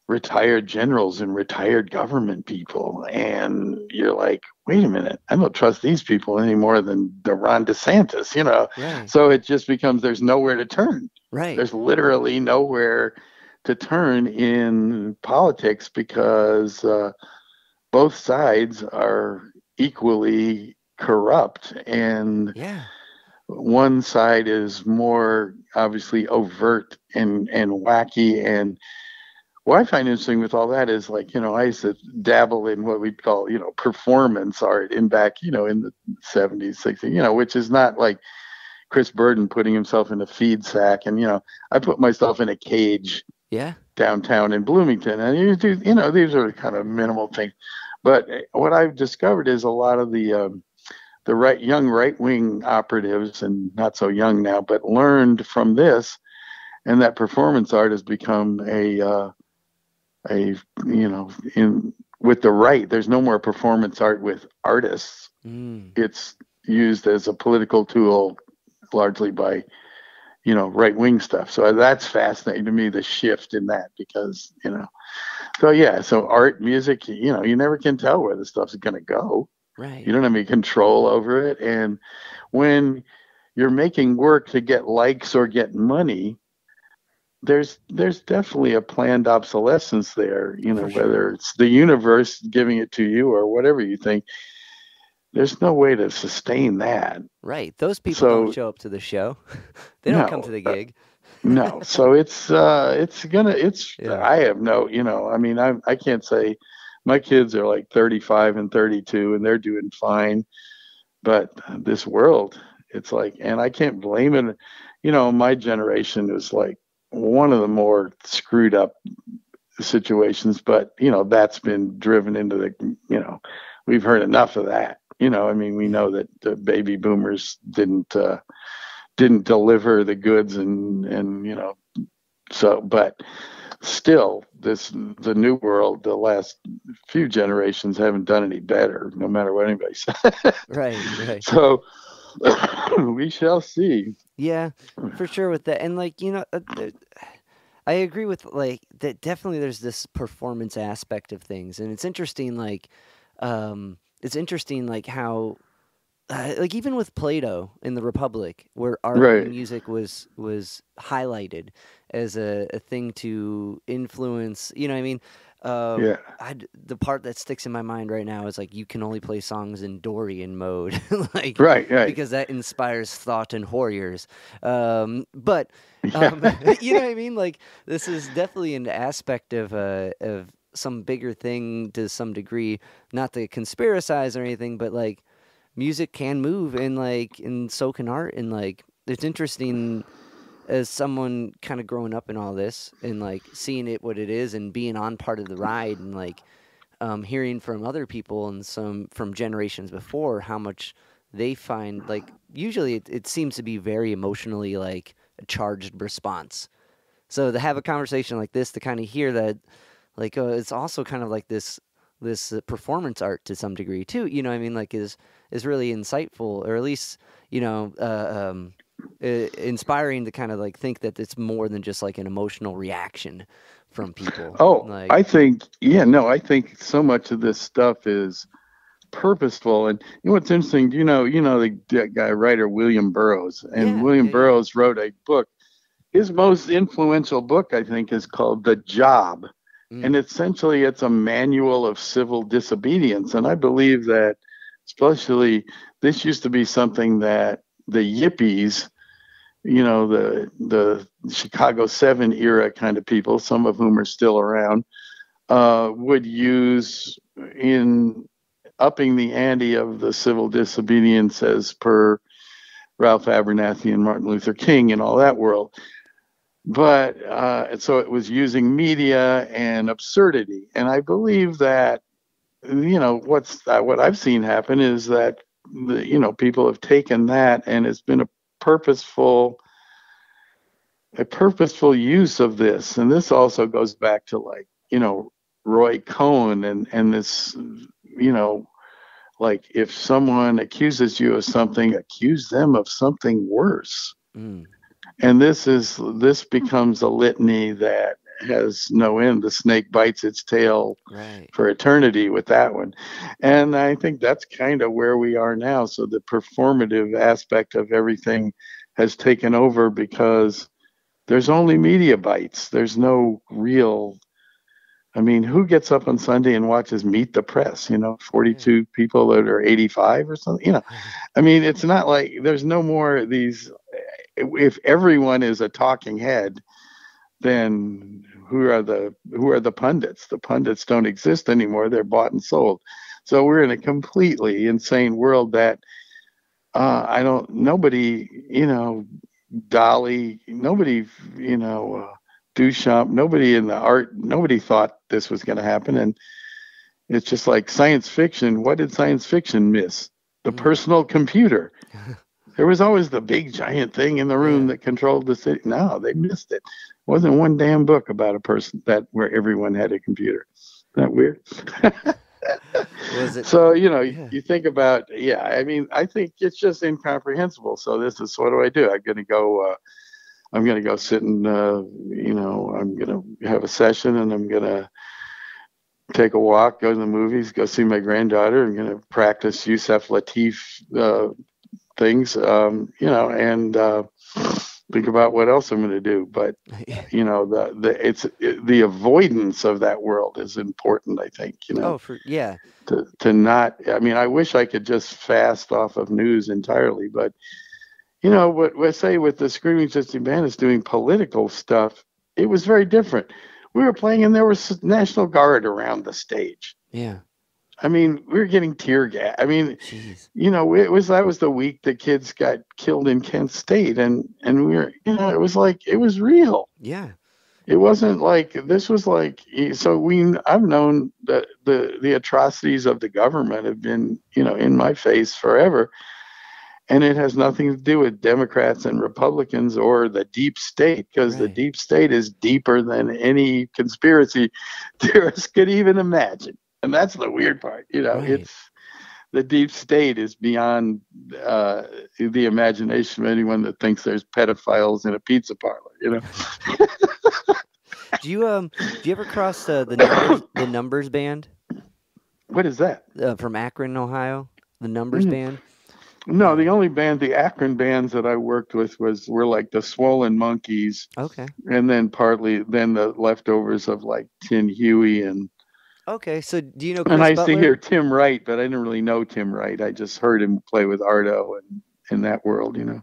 retired generals and retired government people, and you're like, wait a minute, I don't trust these people any more than the Ron DeSantis, you know. right, So it just becomes there's nowhere to turn. right, There's literally nowhere to turn in politics because uh, both sides are equally corrupt and yeah, one side is more obviously overt and and wacky and what I find interesting with all that is like, you know, I used to dabble in what we'd call, you know, performance art in back, you know, in the 70s, 60s, you know, which is not like Chris Burden putting himself in a feed sack. And, you know, I put myself in a cage Yeah. downtown in Bloomington. And you do, you know, these are kind of minimal things. But what I've discovered is a lot of the, um, the right young right wing operatives and not so young now, but learned from this, and that performance art has become a uh, a you know in with the right. There's no more performance art with artists. Mm. It's used as a political tool, largely by you know right wing stuff. So that's fascinating to me the shift in that because you know. So yeah, so art, music, you know, you never can tell where the stuff's going to go Right. you don't have any control over it and when you're making work to get likes or get money there's there's definitely a planned obsolescence there you know sure. whether it's the universe giving it to you or whatever you think there's no way to sustain that Right. Those people So- don't show up to the show. they don't come to the uh, gig. no so it's uh it's gonna it's Yeah. i have no you know i mean i i can't say my kids are like 35 and 32 and they're doing fine. But this world it's like and i can't blame it. You know my generation was like one of the more screwed up situations but you know that's been driven into the you know we've heard enough of that. You know i mean we know that the baby boomers didn't uh didn't deliver the goods and and you know so but still this the new world the last few generations haven't done any better no matter what anybody says Right. Right. so we shall see Yeah, for sure with that. And like, you know, uh, there- I agree with like that definitely there's this performance aspect of things. And it's interesting like um it's interesting like how uh, like even with Plato in the Republic where art Right. and music was was highlighted as a, a thing to influence, you know what I mean? Um, yeah I the part that sticks in my mind right now is like you can only play songs in Dorian mode, like right right because that inspires thought and warriors. Um, but Yeah. um, you know what I mean? Like this is definitely an aspect of uh, of some bigger thing to some degree. Not to conspiracize or anything, but like music can move and like and so can art and like it's interesting as someone kind of growing up in all this and like seeing it what it is and being on part of the ride and like um, hearing from other people and some from generations before how much they find like usually it, it seems to be very emotionally like a charged response. So to have a conversation like this to kind of hear that like uh, it's also kind of like this this uh, performance art to some degree too you know i mean like is is really insightful or at least you know uh, um, uh, inspiring to kind of like think that it's more than just like an emotional reaction from people oh like i think yeah no i think so much of this stuff is purposeful. And you know what's interesting you know you know the, guy writer william burroughs and Yeah, william yeah. burroughs wrote a book. His most influential book i think is called the job Mm. and essentially it's a manual of civil disobedience and i believe that especially this used to be something that the yippies you know the the chicago 7 era kind of people some of whom are still around uh, would use in upping the ante of the civil disobedience as per ralph abernathy and martin luther king and all that world but uh, so it was using media and absurdity. And i believe that you know what's uh, what i've seen happen is that the, you know people have taken that and it's been a purposeful a purposeful use of this. And this also goes back to like you know roy cohn and and this you know like if someone accuses you of something accuse them of something worse. Mm. And this is this becomes a litany that has no end. The snake bites its tail right. for eternity with that one. And i think that's kind of where we are now. So the performative aspect of everything has taken over because there's only media bites. There's no real i mean who gets up on sunday and watches meet the press you know 42 hmm. people that are 85 or something you know? I mean, it's not like there's no more these. If everyone is a talking head, then who are the who are the pundits? The pundits don't exist anymore. They're bought and sold. So we're in a completely insane world that uh, I don't. Nobody, you know, Dalí. nobody, you know, uh, Duchamp, nobody in the art, nobody thought this was going to happen, and it's just like science fiction. What did science fiction miss? The Mm. personal computer. there was always the big giant thing in the room that controlled the city. No, they missed it. wasn't one damn book about a person that where everyone had a computer. Isn't that weird? Was it? so you know Yeah. you think about yeah i mean i think it's just incomprehensible so this is what do i do i'm going to go uh, i'm going to go sit and uh, you know i'm going to have a session and i'm going to take a walk go to the movies go see my granddaughter i'm going to practice yusef lateef uh, things um, you know and uh, think about what else i'm going to do. But you know the the it's it, the avoidance of that world is important i think you know. Oh, for yeah. to, to not i mean i wish i could just fast off of news entirely but you know what let's say with the screaming Gypsy bandits doing political stuff it was very different. We were playing and there was national guard around the stage. Yeah. I mean we were getting tear gas i mean Jeez. you know it was that was the week the kids got killed in kent state and and we were you know it was like it was real Yeah. it wasn't like this was like so we i've known that the the atrocities of the government have been you know in my face forever and it has nothing to do with democrats and republicans or the deep state because the deep state is deeper than any conspiracy theorist could even imagine and that's the weird part you know Right. it's the deep state is beyond uh, the imagination of anyone that thinks there's pedophiles in a pizza parlor you know Do you um? Do you ever cross uh, the numbers, the numbers band what is that uh, from Akron, Ohio? The numbers Mhm. band. No, the only band, the Akron bands that I worked with was were like the Swollen Monkeys, Okay. and then partly then the leftovers of like Tin Huey and Okay. So do you know Chris and I used Butler? to hear Tim Wright, but I didn't really know Tim Wright. I just heard him play with Arto and in that world, you know.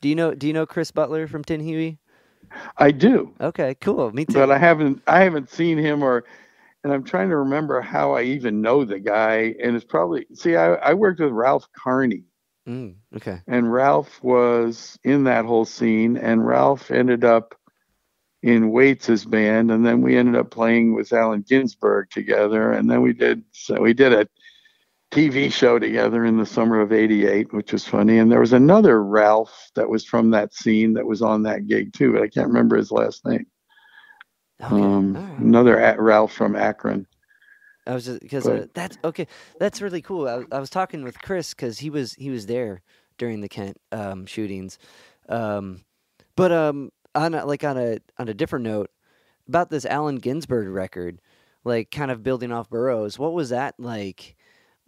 Do you know Do you know Chris Butler from Tin Huey? I do, Okay. Cool. Me too. but I haven't I haven't seen him or and I'm trying to remember how I even know the guy. And it's probably see I, I worked with Ralph Carney. Mm, okay. and Ralph was in that whole scene, and Ralph ended up in Waits's band, and then we ended up playing with Allen Ginsberg together, and then we did so we did a TV show together in the summer of '88, which was funny. And there was another Ralph that was from that scene that was on that gig too, but I can't remember his last name. Okay. Um, right. Another A- Ralph from Akron. I was just because uh, that's okay. That's really cool. I, was- I was talking with Chris because he was he was there during the Kent um, shootings. Um, but um, on a, like on a on a different note about this Allen Ginsberg record, like kind of building off Burroughs. What was that like?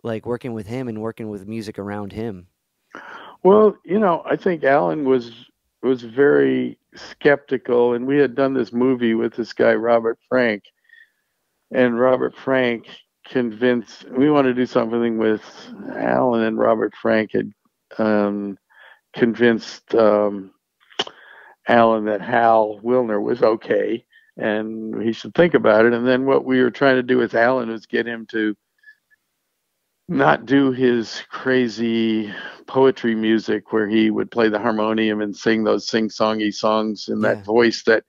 Like working with him and working with music around him. Well, you know, I think Allen was was very skeptical, and we had done this movie with this guy Robert Frank, and Robert Frank convinced we want to do something with Allen, and Robert Frank had um, convinced um, Allen that Hal Willner was okay and he should think about it. And then what we were trying to do with Allen was get him to not do his crazy poetry music where he would play the harmonium and sing those sing-songy songs in that Yeah. voice that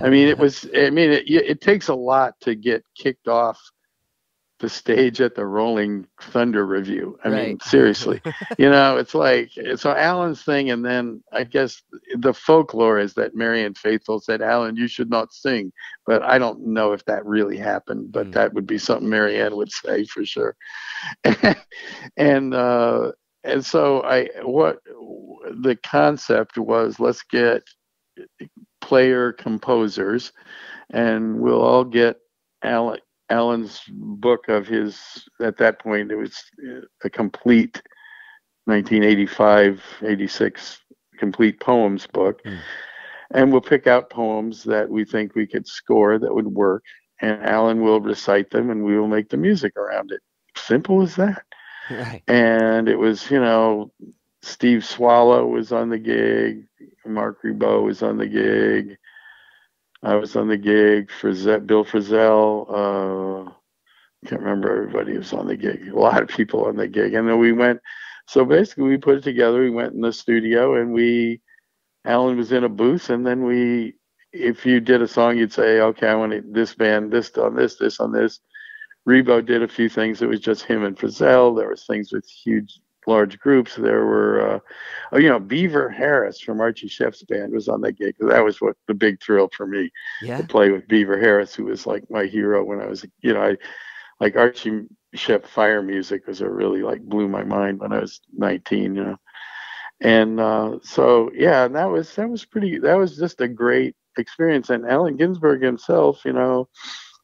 i mean it was i mean it, it takes a lot to get kicked off the stage at the rolling thunder revue. I mean seriously. You know it's like so allen's thing and then i guess the folklore is that marianne faithfull said allen you should not sing. But i don't know if that really happened but Hmm. that would be something marianne would say for sure. And uh and so i what the concept was let's get player composers and we'll all get allen allen's book of his at that point it was a complete 1985 86 complete poems book Mm. and we'll pick out poems that we think we could score that would work and allen will recite them and we will make the music around it simple as that right. and it was you know steve swallow was on the gig marc ribot was on the gig I was on the gig. Frisell, Bill Frisell. Uh, can't remember everybody who was on the gig. A lot of people on the gig, and then we went. So basically, we put it together. We went in the studio, and we. Allen was in a booth, and then we. If you did a song, you'd say, "Okay, I want this band, this on this, this on this." Ribot did a few things. It was just him and Frisell. There was things with huge large groups. There were, uh, oh, you know, Beaver Harris from Archie Shepp's band was on that gig. That was what the big thrill for me Yeah. to play with Beaver Harris, who was like my hero when I was, you know, I like Archie Sheff fire music was a really like blew my mind when I was 19, you know. And uh, so yeah, and that was that was pretty. That was just a great experience. And Allen Ginsberg himself, you know,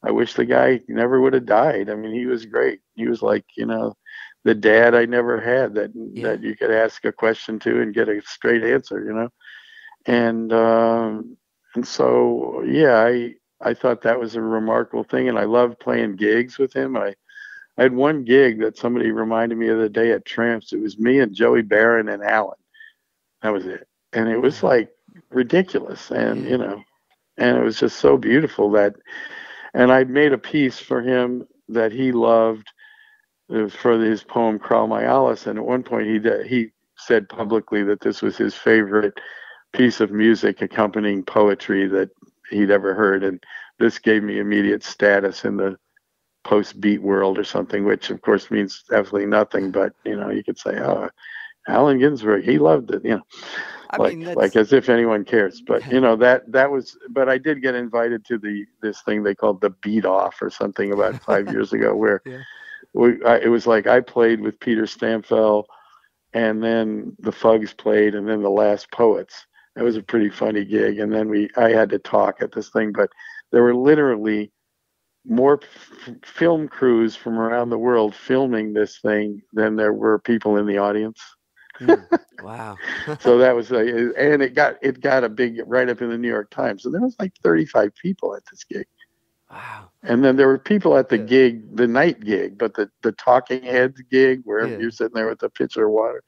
I wish the guy never would have died. I mean, he was great. He was like, you know, the dad I never had that Yeah. that you could ask a question to and get a straight answer, you know. And um, and so yeah, I I thought that was a remarkable thing, and I loved playing gigs with him. I I had one gig that somebody reminded me of the day at Tramps. It was me and Joey Baron and Allen. That was it, and it was like ridiculous, and you know, and it was just so beautiful that. And I made a piece for him that he loved for his poem Kral Majales, and at one point he did, he said publicly that this was his favorite piece of music accompanying poetry that he'd ever heard, and this gave me immediate status in the post beat world or something, which of course means absolutely nothing. But you know, you could say, "Oh, Allen Ginsberg, he loved it," you know, I like mean, like as if anyone cares. But you know that that was. But I did get invited to the this thing they called the Beat Off or something about five years ago, where Yeah. We I, it was like I played with Peter Stampfel, and then the Fugs played, and then the Last Poets. It was a pretty funny gig, and then we I had to talk at this thing, but there were literally more f- film crews from around the world filming this thing than there were people in the audience. Mm, wow. So that was a, and it got it got a big write up in the New York Times, and there was like 35 people at this gig. Wow. And then there were people at the Yeah. gig, the night gig, but the, the talking heads gig where Yeah. you're sitting there with a pitcher of water.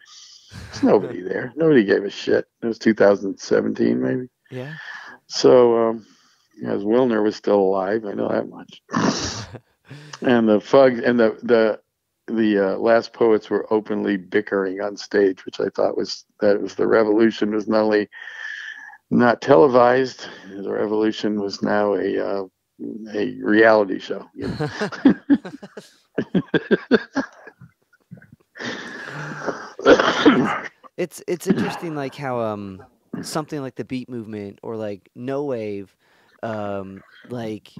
There's nobody there. Nobody gave a shit. It was 2017 maybe. Yeah. So um as Willner was still alive, I know that much. and the Fugs and the the the uh, last poets were openly bickering on stage, which I thought was that was the revolution was not only not televised, the revolution was now a uh, a reality show. You know? it's it's interesting like how um something like the beat movement or like no wave um like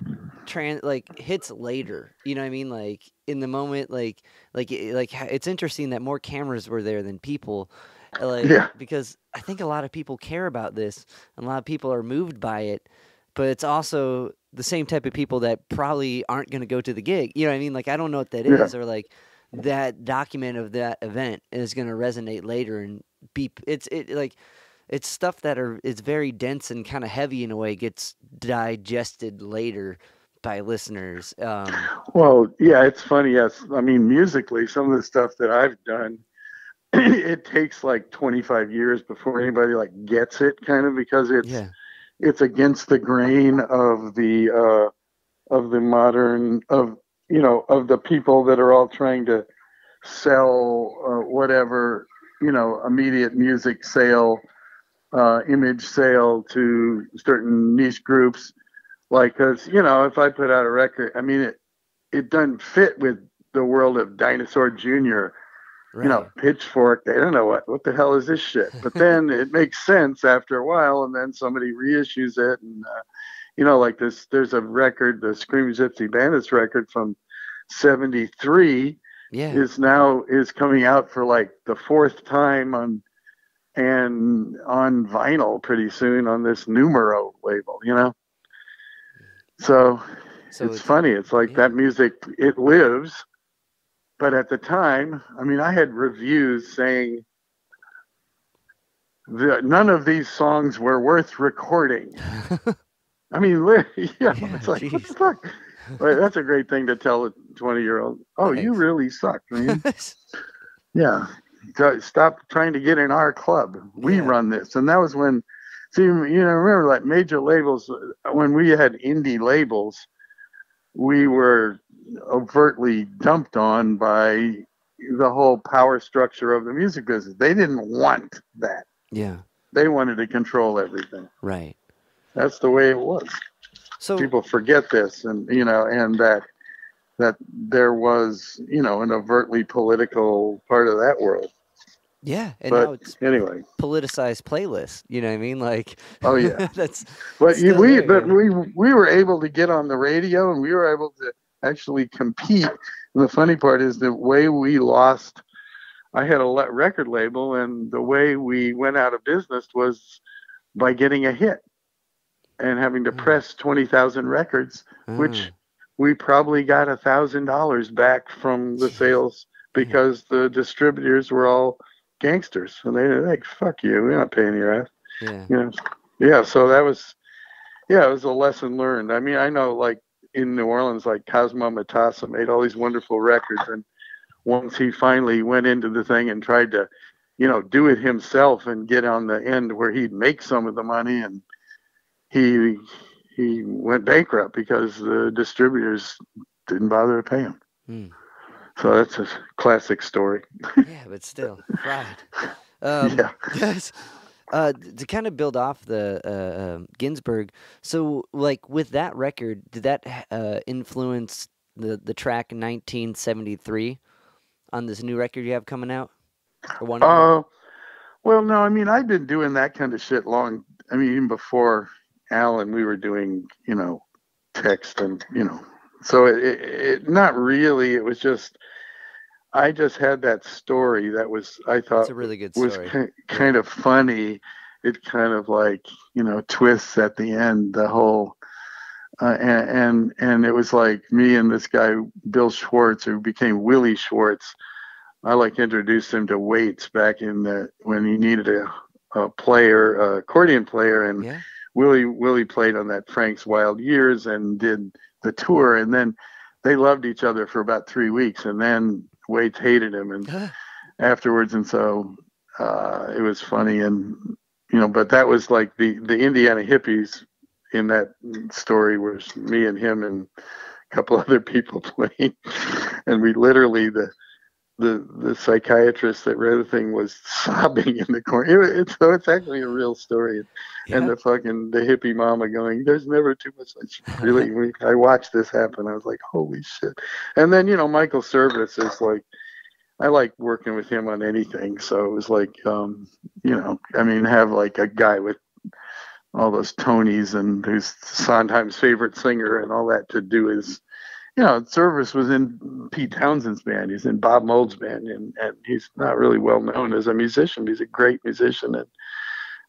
trans like hits later you know what i mean like in the moment like like like it's interesting that more cameras were there than people like Yeah. because i think a lot of people care about this and a lot of people are moved by it but it's also the same type of people that probably aren't going to go to the gig you know what i mean like i don't know what that is, Yeah. or like that document of that event is going to resonate later and be it's it like it's stuff that are it's very dense and kind of heavy in a way gets digested later by listeners um Well, yeah, it's funny. Yes, I mean musically, some of the stuff that I've done, it takes like 25 years before anybody like gets it, kind of because it's yeah it's against the grain of the uh, of the modern of you know of the people that are all trying to sell uh, whatever you know immediate music sale, uh, image sale to certain niche groups. Like, because you know, if I put out a record, I mean it it doesn't fit with the world of Dinosaur Jr right you know, pitchfork. They don't know what what the hell is this shit. But then it makes sense after a while, and then somebody reissues it, and uh, you know, like this. There's a record, the Scream Gypsy Bandits record from '73 yeah is now is coming out for like the fourth time on and on vinyl pretty soon on this Numero label. You know, so so it's, funny. It's like yeah. that music, it lives. But at the time, I mean, I had reviews saying that none of these songs were worth recording. I mean, yeah, Yeah, it's like, what the fuck? Well, that's a great thing to tell a 20 year old. Oh, you really suck, man. yeah. Stop trying to get in our club. We Yeah. run this. And that was when See, you know, remember like major labels when we had indie labels, we were overtly dumped on by the whole power structure of the music business. They didn't want that. Yeah. They wanted to control everything. Right. That's the way it was. So People forget this, and you know, and that that there was, you know, an overtly political part of that world. yeah, and now it's anyway, politicized playlist. You know what I mean? Like oh yeah. that's But you, we, there, but yeah. we, we were able to get on the radio, and we were able to actually compete. And the funny part is the way we lost. I had a record label, and the way we went out of business was by getting a hit and having to Hmm. press twenty thousand records, which ah, we probably got a thousand dollars back from the sales because the distributors were all gangsters, and they were like, "Fuck you, we're not paying your ass." yeah. you know yeah so that was yeah it was a lesson learned i mean i know like in new orleans like cosmo matassa made all these wonderful records and once he finally went into the thing and tried to you know do it himself and get on the end where he'd make some of the money and he he went bankrupt because the distributors didn't bother to pay him Hmm. so that's a classic story Yeah, but still, right. Um, yeah Yes. Uh, to kind of build off the uh, um Ginsberg, so like with that record, did that uh, influence the the track 1973 on this new record you have coming out? Or one? Uh, well, no, I mean, I've been doing that kind of shit long. I mean, even before Allen, we were doing, you know, text and, you know, so it, it, it not really. It was just, I just had that story that was, I thought it's a really good was story. ki- kind of funny. It kind of like, you know, twists at the end, the whole, uh, and, and and it was like me and this guy Bill Schwarz, who became Willie Schwarz. I like introduced him to Waits back in the when he needed a, a player, a accordion player, and Yeah. Willie Willie played on that Frank's Wild Years and did the tour, and then they loved each other for about three weeks, and then Waits hated him, and afterwards, and so uh, it was funny, and you know, but that was like the the Indiana hippies in that story was me and him and a couple other people playing, and we literally the the the psychiatrist that read the thing was sobbing in the corner. It, it's so it's actually a real story, and the fucking the hippie mama going, "There's never too much." Like, really, we, I watched this happen. I was like, "Holy shit!" And then you know, Michael Cerveris is like. I like working with him on anything, so it was like, um, you know, I mean, have like a guy with all those Tonys and who's Sondheim's favorite singer and all that to do is, you know, Cerveris was in Pete Townshend's band, he's in Bob Mould's band, and, and he's not really well known as a musician. He's a great musician, and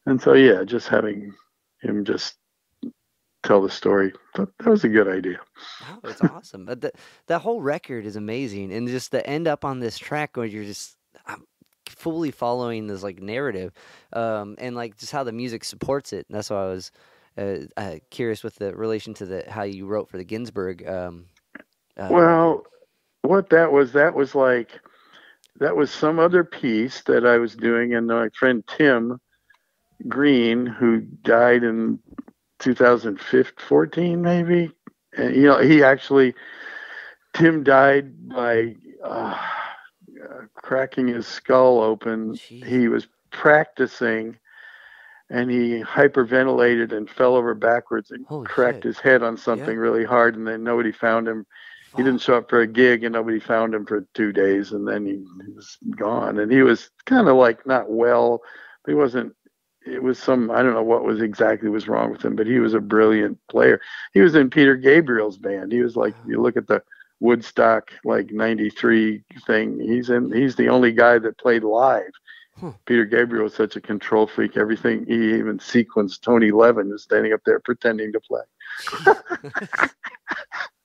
and so yeah, just having him just tell the story, that, that was a good idea. Oh, it's awesome. The that whole record is amazing, and just to end up on this track where you're just um, fully following this like narrative, um, and like just how the music supports it. And that's why I was uh, uh, curious with the relation to the how you wrote for the Ginsberg. Um, uh, Well, what that was, that was like, that was some other piece that I was doing, and my friend Tim Green, who died in 2014, maybe, and, you know, he actually, Tim died by uh, cracking his skull open. Jeez. He was practicing. And he hyperventilated and fell over backwards and Holy cracked shit. his head on something really hard, and then nobody found him he didn't show up for a gig and nobody found him for two days and then he, he was gone. And he was kind of like not well he wasn't it was some i don't know what was exactly was wrong with him but he was a brilliant player. He was in peter gabriel's band. He was like you look at the woodstock like 93 thing he's in he's the only guy that played live. Peter gabriel was such a control freak. Everything he even sequenced tony levin was standing up there pretending to play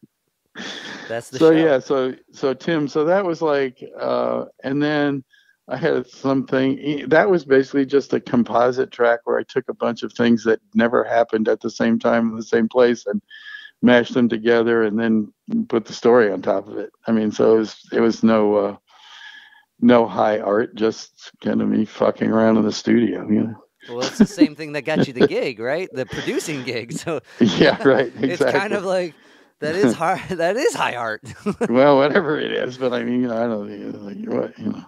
That's the so show. yeah so so tim so that was like uh and then i had something that was basically just a composite track where i took a bunch of things that never happened at the same time in the same place and mashed them together and then put the story on top of it i mean so it was it was no uh no high art just kind of me fucking around in the studio you know Well, it's the same thing that got you the gig, right? The producing gig. So yeah, right. Exactly. it's kind of like that is hard. that is high art. well, whatever it is, but I mean, you know, I don't think like what you know.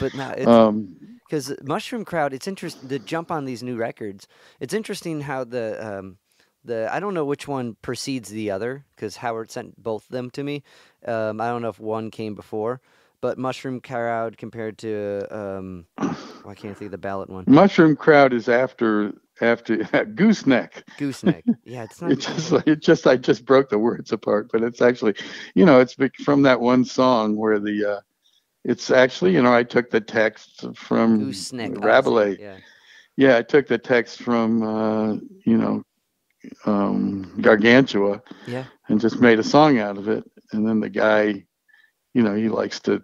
But no, it's Um, because Mushroom Crowd. It's interesting to jump on these new records. It's interesting how the um, the I don't know which one precedes the other because Howard sent both of them to me. Um, I don't know if one came before, but Mushroom Crowd compared to um, oh, I can't think of the ballot one. Mushroom Crowd is after after Gooseneck. Gooseneck. Yeah, it's not. It just it just I just broke the words apart, but it's actually, you know, it's from that one song where the uh, it's actually, you know, I took the text from Gooseneck. Rabelais. Yeah. Yeah, I took the text from uh, you know um, Gargantua Yeah. and just made a song out of it. And then the guy, you know, he likes to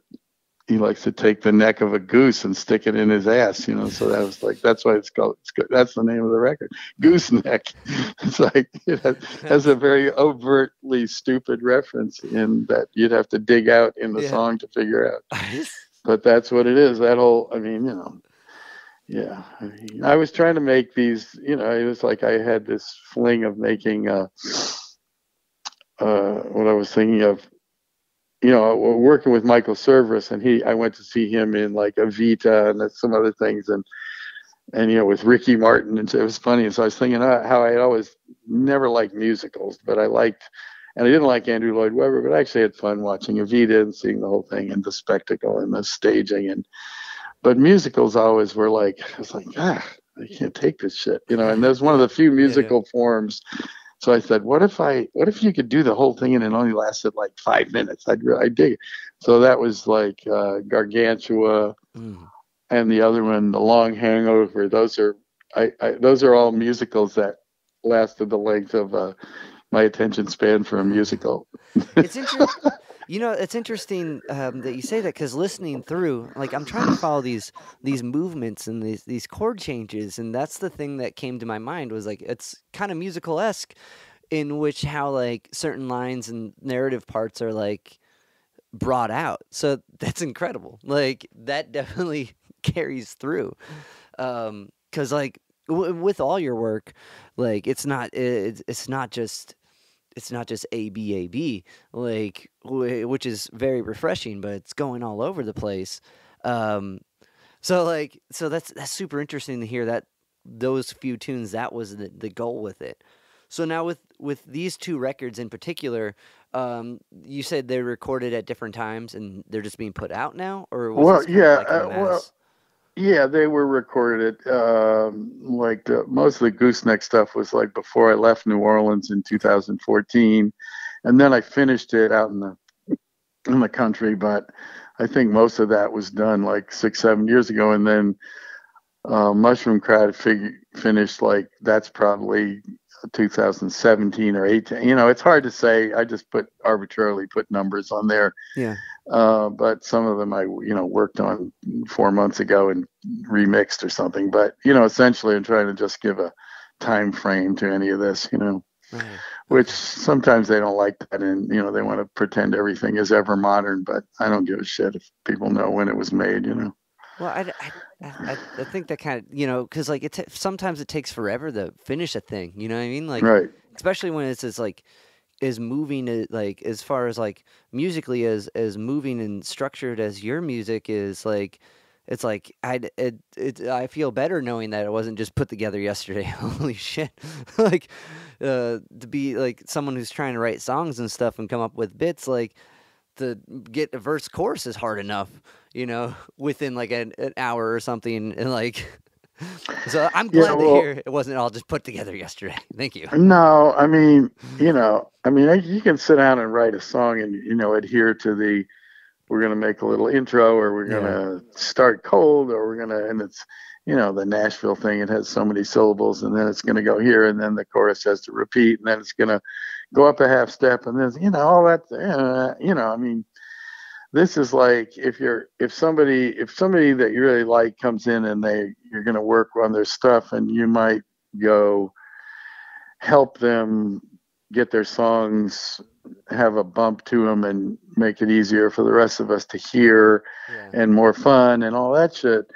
he likes to take the neck of a goose and stick it in his ass, you know. So that was like that's why it's called. It's good. That's the name of the record, Gooseneck. It's like it has, has a very overtly stupid reference in that you'd have to dig out in the Yeah. song to figure out. But that's what it is. That whole, I mean, you know, yeah. I, mean, I was trying to make these, you know, it was like I had this fling of making, uh, uh, what I was thinking of, you know, working with Michael Cerveris, and he, I went to see him in like Evita and some other things, and and you know, with Ricky Martin, and so it was funny. And so I was thinking uh, how I had always never liked musicals, but I liked, and I didn't like Andrew Lloyd Webber, but I actually had fun watching Evita and seeing the whole thing and the spectacle and the staging and. But musicals always were like, I was like, ah, I can't take this shit, you know. And there's one of the few musical forms. So I said, what if I, what if you could do the whole thing and it only lasted like five minutes? I'd, re- I'd dig it. So that was like uh, Gargantua Mm. and the other one, The Long Hangover. Those are, I, I those are all musicals that lasted the length of uh, my attention span for a musical. It's interesting. you know, it's interesting um, that you say that because listening through, like, I'm trying to follow these these movements and these these chord changes, and that's the thing that came to my mind was like it's kind of musical esque, in which how like certain lines and narrative parts are like brought out. So that's incredible. Like that definitely carries through, because like w- with all your work, like it's not it's it's not just it's not just A B A B like which is very refreshing, but it's going all over the place. Um, so like so that's that's super interesting to hear that those few tunes that was the, the goal with it. So now with with these two records in particular, um, you said they're recorded at different times and they're just being put out now, or was Well, this kind of yeah, uh, well, Yeah, they were recorded. Um, like the, most of the gooseneck stuff was like before I left New Orleans in 2014, and then I finished it out in the in the country. But I think most of that was done like six, seven years ago, and then uh, Mushroom Crowd fig- finished like that's probably 2017 or 18. You know, it's hard to say. I just put arbitrarily put numbers on there yeah, uh, but some of them I you know worked on four months ago and remixed or something. But you know, essentially, I'm trying to just give a time frame to any of this, you know, right. which sometimes they don't like that, and you know, they want to pretend everything is ever modern. But I don't give a shit if people know when it was made, you know. Well, I, I, I, I think that kind of, you know, because like it sometimes it takes forever to finish a thing. You know what I mean? Like, right. especially when it's as like as moving as like as far as like musically as as moving and structured as your music is. Like, it's like I it, it I feel better knowing that it wasn't just put together yesterday. Holy shit! like, uh, to be like someone who's trying to write songs and stuff and come up with bits like to get a verse chorus is hard enough, you know, within like an, an hour or something. And like, so I'm Yeah, glad well- to hear it wasn't all just put together yesterday. Thank you. No, I mean, you know, I mean, you can sit down and write a song and you know adhere to the. We're gonna make a little intro, or we're gonna start cold, or we're gonna, and it's, you know, the Nashville thing. It has so many syllables, and then it's gonna go here, and then the chorus has to repeat, and then it's gonna go up a half step, and then you know all that. Uh, you know, I mean, this is like if you're if somebody if somebody that you really like comes in and they you're gonna work on their stuff, and you might go help them get their songs have a bump to them and make it easier for the rest of us to hear Yeah. and more fun and all that shit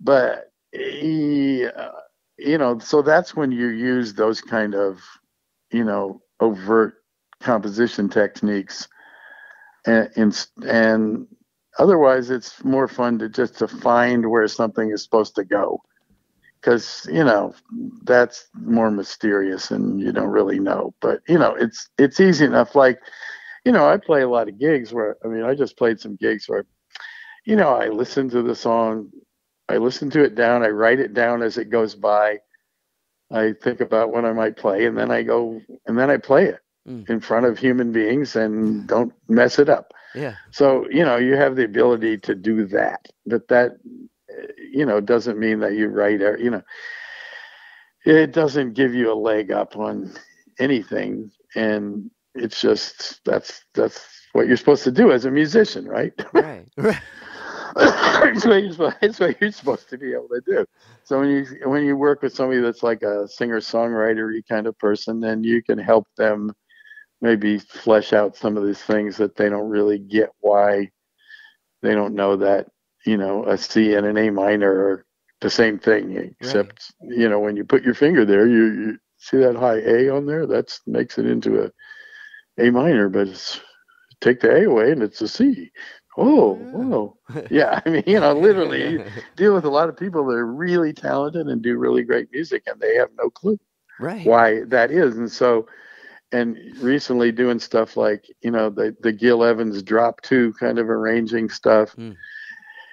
but uh, you know, so that's when you use those kind of, you know, overt composition techniques, and and, and otherwise it's more fun to just to find where something is supposed to go. Because you know that's more mysterious and you don't really know. But you know it's it's easy enough. Like you know i play a lot of gigs where i mean i just played some gigs where you know i listen to the song i listen to it down i write it down as it goes by. I think about what i might play and then i go and then i play it mm. in front of human beings and don't mess it up yeah so you know you have the ability to do that but that you know, doesn't mean that you write, you know, it doesn't give you a leg up on anything. And it's just, that's, that's what you're supposed to do as a musician, right? Right. right. it's, what you're, it's what you're supposed to be able to do. So when you when you work with somebody that's like a singer songwriter kind of person, then you can help them maybe flesh out some of these things that they don't really get why they don't know that you know, a C and an A minor are the same thing, except right. you know when you put your finger there, you, you see that high A on there. That makes it into a A minor, but it's take the A away and it's a C. Oh, oh, yeah. I mean, you know, literally, you deal with a lot of people that are really talented and do really great music, and they have no clue right why that is. And so, and recently doing stuff like you know the the Gil Evans drop two kind of arranging stuff. Mm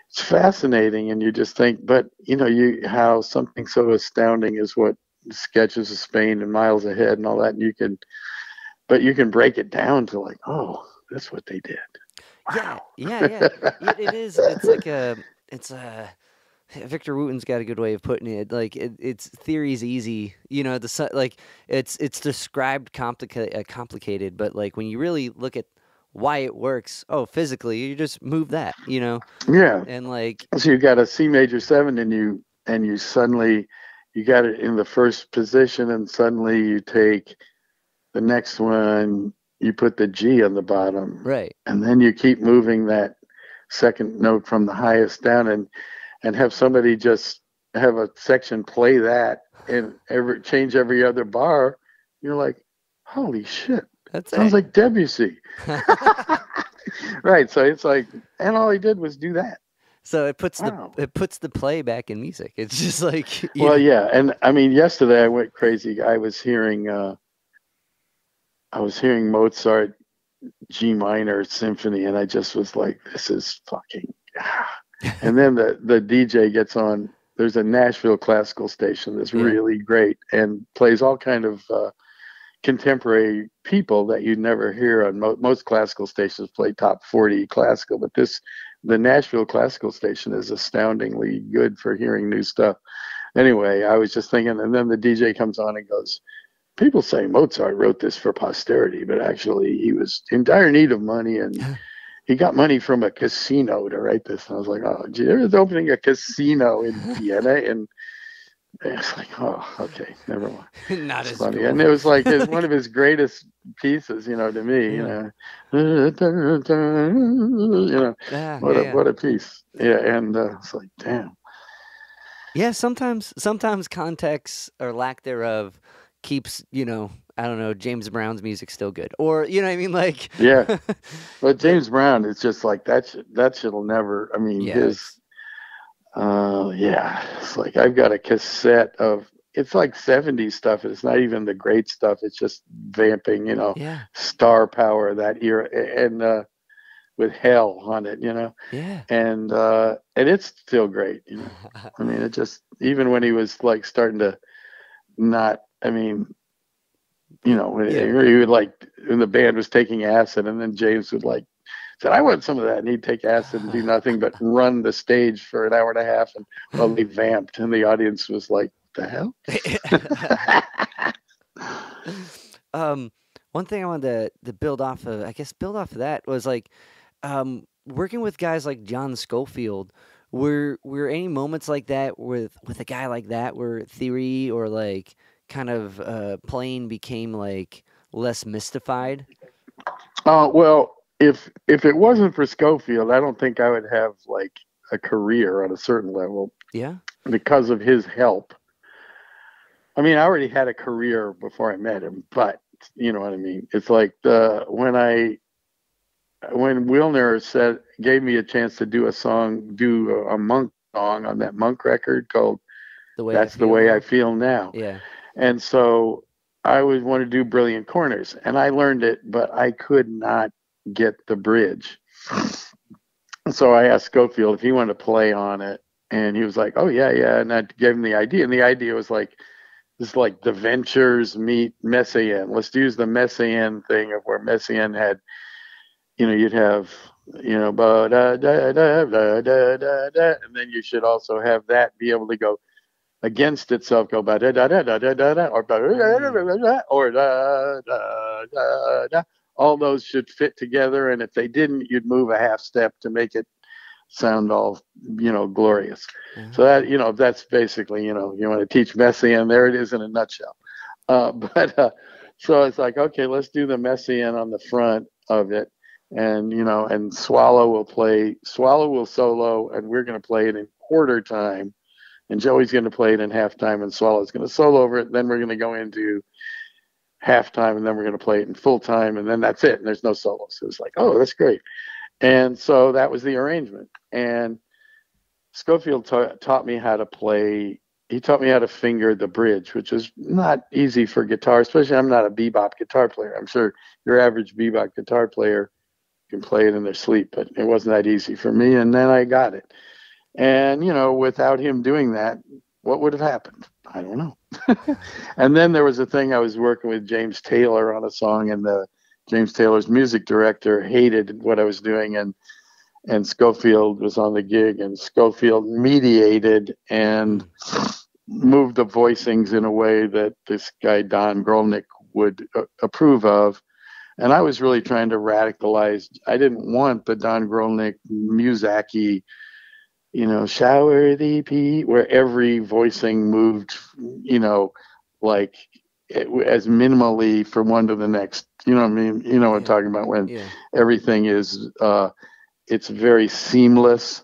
it's fascinating and you just think but you know you how something so astounding is what sketches of spain and miles ahead and all that and you can but you can break it down to like oh that's what they did wow. yeah yeah yeah it is it's like a it's a Victor Wooten's got a good way of putting it. Like it, it's theory's easy, you know. The like it's it's described complicated, uh, complicated, but like when you really look at why it works. Oh, physically, you just move that, you know. Yeah. And like so you got a C major 7 and you and you suddenly you got it in the first position and suddenly you take the next one, you put the G on the bottom. Right. And then you keep moving that second note from the highest down and and have somebody just have a section play that and every change every other bar. You're like, holy shit that sounds like Debussy. right. So it's like, and all he did was do that. So it puts wow. the it puts the play back in music. It's just like well, know. yeah, and I mean, yesterday I went crazy. I was hearing, uh, I was hearing Mozart G minor symphony, and I just was like, this is fucking. and then the the DJ gets on. There's a Nashville classical station that's yeah. really great and plays all kind of. Uh, contemporary people that you never hear on mo- most classical stations play top 40 classical but this the nashville classical station is astoundingly good for hearing new stuff anyway i was just thinking and then the dj comes on and goes people say mozart wrote this for posterity but actually he was in dire need of money and he got money from a casino to write this and i was like oh gee there's opening a casino in vienna and it's like, oh, okay, never mind. Not it's as funny, cool. and it was like it's one of his greatest pieces, you know, to me. You know, you know, yeah, what yeah. a what a piece. Yeah, and uh, it's like, damn. Yeah, sometimes sometimes context or lack thereof keeps you know I don't know James Brown's music still good or you know what I mean like yeah, but James Brown is just like that. Should, that shit'll never. I mean, yeah, his uh, yeah, it's like I've got a cassette of it's like 70s stuff. It's not even the great stuff. It's just vamping, you know, yeah. star power that era and uh, with hell on it, you know. Yeah. And uh, and it's still great, you know. I mean, it just even when he was like starting to not. I mean, you know, yeah. he would like when the band was taking acid, and then James would like said, I want some of that. And he'd take acid and do nothing but run the stage for an hour and a half and while they vamped. And the audience was like, the hell? um, one thing I wanted to, to build off of, I guess, build off of that was like um, working with guys like John Scofield. Were were any moments like that with with a guy like that where theory or like kind of uh, playing became like less mystified? Uh, well, if if it wasn't for Scofield, I don't think I would have like a career on a certain level. Yeah. Because of his help. I mean, I already had a career before I met him, but you know what I mean. It's like the when I when Willner said gave me a chance to do a song, do a, monk song on that monk record called The way "That's the Way. I Feel Now," Yeah. And so I would want to do Brilliant Corners, and I learned it, but I could not get the bridge. So I asked Scofield if he wanted to play on it, and he was like, "Oh yeah, yeah," and I gave him the idea, and the idea was like. This is like the Ventures meet Messiaen. Let's use the Messiaen thing of where Messiaen had, you know, you'd have, you know, da da da da da da da, and then you should also have that be able to go against itself, go da da da da da da da, or da da or da da da da. All those should fit together, and if they didn't, you'd move a half step to make it sound all, you know, glorious. Mhm. So that you know, that's basically you know, you want to teach Messiaen. There it is in a nutshell. Uh, but uh, so it's like, okay, let's do the Messiaen on the front of it, and you know, and Swallow will play. Swallow will solo, and we're going to play it in quarter time, and Joey's going to play it in halftime, and Swallow's going to solo over it. Then we're going to go into halftime, and then we're going to play it in full time, and then that's it. And there's no solos. So it's like, oh, that's great. And so that was the arrangement. And Scofield ta- taught me how to play. He taught me how to finger the bridge, which is not easy for guitar, especially I'm not a bebop guitar player. I'm sure your average bebop guitar player can play it in their sleep, but it wasn't that easy for me. And then I got it. And, you know, without him doing that, what would have happened? I don't know. and then there was a thing I was working with James Taylor on a song, and the James Taylor's music director hated what I was doing, and and Scofield was on the gig, and Scofield mediated and moved the voicings in a way that this guy Don Grolnick would uh, approve of. And I was really trying to radicalize. I didn't want the Don Grolnick Muzaki, you know, shower the pea, where every voicing moved, you know, like it, as minimally from one to the next. You know what I mean? You know what I'm talking about when Yeah. everything is uh it's very seamless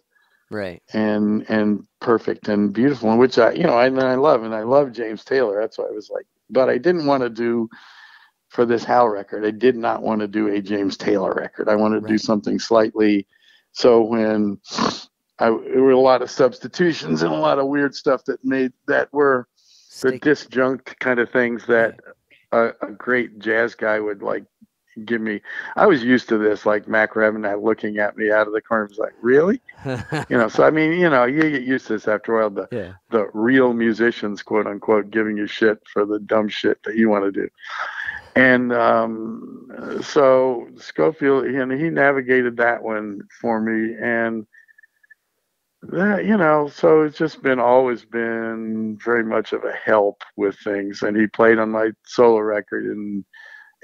Right. and and perfect and beautiful and which I you know I and I love and I love James Taylor that's why I was like but I didn't want to do for this Hal record I did not want to do a James Taylor record I wanted to do something slightly so when I there were a lot of substitutions and a lot of weird stuff that made that were the disjunct kind of things that a, a great jazz guy would like give me. I was used to this, like Mac Rebennack looking at me out of the corner, was like, "Really?" You know. So I mean, you know, you get used to this after a while. The yeah. the real musicians, quote unquote, giving you shit for the dumb shit that you want to do. And um, so Scofield, and he navigated that one for me, and that you know, so it's just been always been very much of a help with things. And he played on my solo record in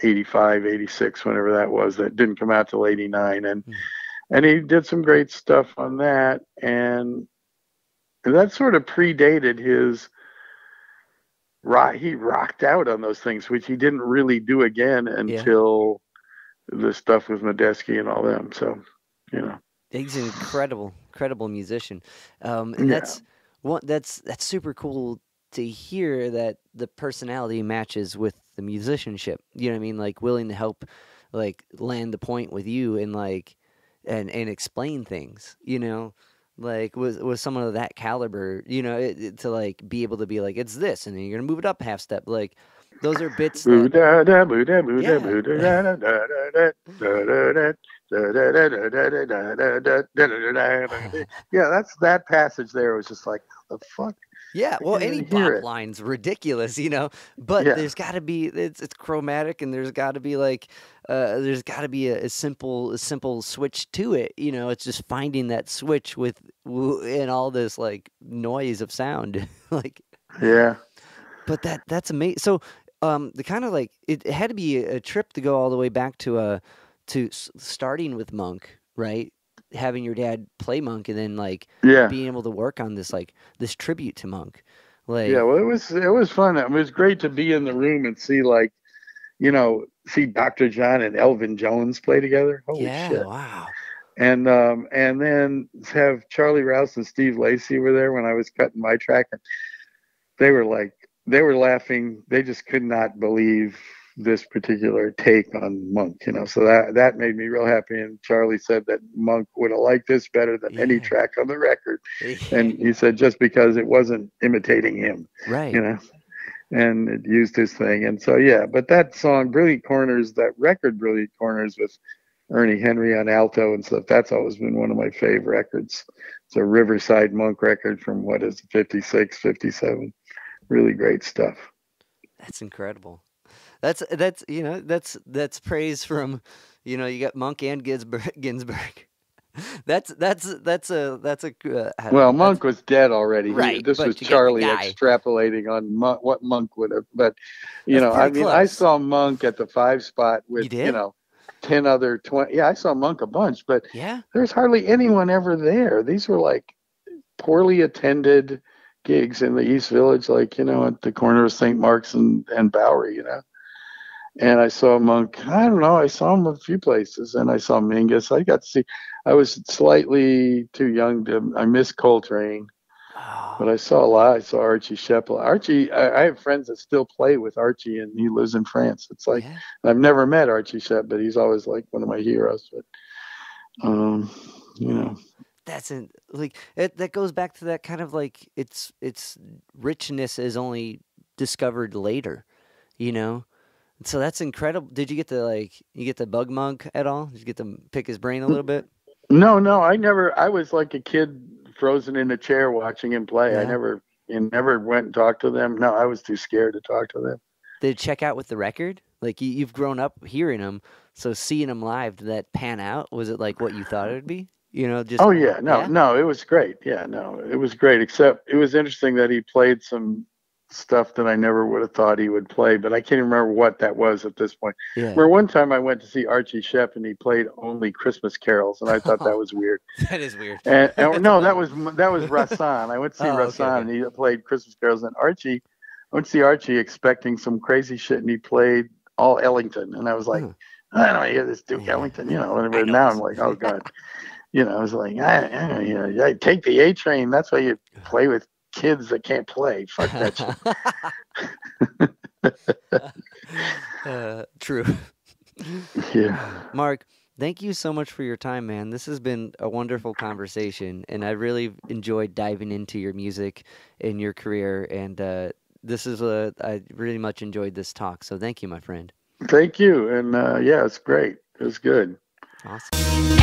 85, 86, whenever that was. That didn't come out till 89, and Hmm. and he did some great stuff on that, and that sort of predated his rock. He rocked out on those things, which he didn't really do again until the stuff with Medeski and all them. So, you know, He's an incredible, incredible musician. Um, and Yeah. that's one that's that's super cool to hear that the personality matches with the musicianship. You know what I mean? Like willing to help like land the point with you and like and and explain things, you know? Like with with someone of that caliber, you know, it, it- to like be able to be like it's this and then you're going to move it up half step. Like those are bits that yeah, that's that passage there was just like the fuck. Yeah, well, any line's ridiculous, you know. But yeah. there's got to be it's, it's chromatic, and there's got to be like uh, there's got to be a, a, simple a simple switch to it, you know. It's just finding that switch with in all this like noise of sound, like yeah. But that that's amazing. So um, the kind of like it, it had to be a trip to go all the way back to a to starting with Monk, right? Having your dad play Monk, and then like Yeah. being able to work on this like this tribute to Monk, like Yeah, well, it was it was fun. It was great to be in the room and see like, you know, see Dr. John and Elvin Jones play together. Holy yeah, shit! wow. And um and then have Charlie Rouse and Steve Lacy were there when I was cutting my track. And they were like they were laughing. They just could not believe this particular take on Monk, you know. So that that made me real happy. And Charlie said that Monk would have liked this better than yeah. any track on the record. and he said just because it wasn't imitating him, right? You know, and it used his thing. And so yeah, but that song, Brilliant Corners, that record, Brilliant Corners, with Ernie Henry on alto and stuff. That's always been one of my favorite records. It's a Riverside Monk record from what is it, 56, 57. Really great stuff. That's incredible. That's that's you know that's that's praise from you know you got Monk and Ginsberg. Ginsberg. that's that's that's a that's a uh, well Monk was dead already. Right, he, this was Charlie extrapolating on Monk, what Monk would have. But you that's know, I mean, close. I saw Monk at the five spot with you, you know ten other twenty. Yeah, I saw Monk a bunch, but yeah, there's hardly anyone ever there. These were like poorly attended gigs in the East Village, like you know, at the corner of St. Mark's and and Bowery, you know. And I saw Monk. I don't know. I saw him a few places, and I saw Mingus. I got to see. I was slightly too young to. I missed Coltrane. But I saw a lot. I saw Archie Sheppell. Archie, I, I, have friends that still play with Archie, and he lives in France. It's like yeah. I've never met Archie Shepp, but he's always like one of my heroes. But um, you know, that's in, like it, that goes back to that kind of like it's it's richness is only discovered later, you know. So that's incredible. Did you get to like you get the bug monk at all? Did you get to pick his brain a little bit? No, no, I never. I was like a kid frozen in a chair watching him play. Yeah. I never, you never went and talked to them. No, I was too scared to talk to them. Did it check out with the record? Like you, have grown up hearing them, so seeing them live, did that pan out? Was it like what you thought it would be? You know, just oh yeah, no, yeah? no, it was great. Yeah, no, it was great. Except it was interesting that he played some stuff that I never would have thought he would play, but I can't remember what that was at this point. Yeah. Remember one time I went to see Archie Shepp and he played only Christmas carols, and I thought that was weird. that is weird. And, and oh, no, that was that was Rahsaan. I went to see oh, Rahsaan okay, and he played Christmas carols, and Archie, I went to see Archie expecting some crazy shit, and he played all Ellington, and I was like, hmm. I don't hear this Duke Ellington, you know. And now I'm like, oh god. You know, I was like, I, I, you know, I take the A train. That's why you play with kids that can't play. Fuck that uh, true. Yeah. Mark, thank you so much for your time, man. This has been a wonderful conversation, and I really enjoyed diving into your music and your career. And uh, this is a I really much enjoyed this talk. So thank you, my friend. Thank you, and uh, yeah, it's great. It was good. Awesome.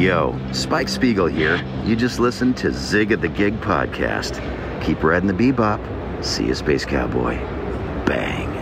Yo, Spike Spiegel here. You just listened to Zig at the Gig podcast. Keep riding the bebop. See you, Space Cowboy. Bang.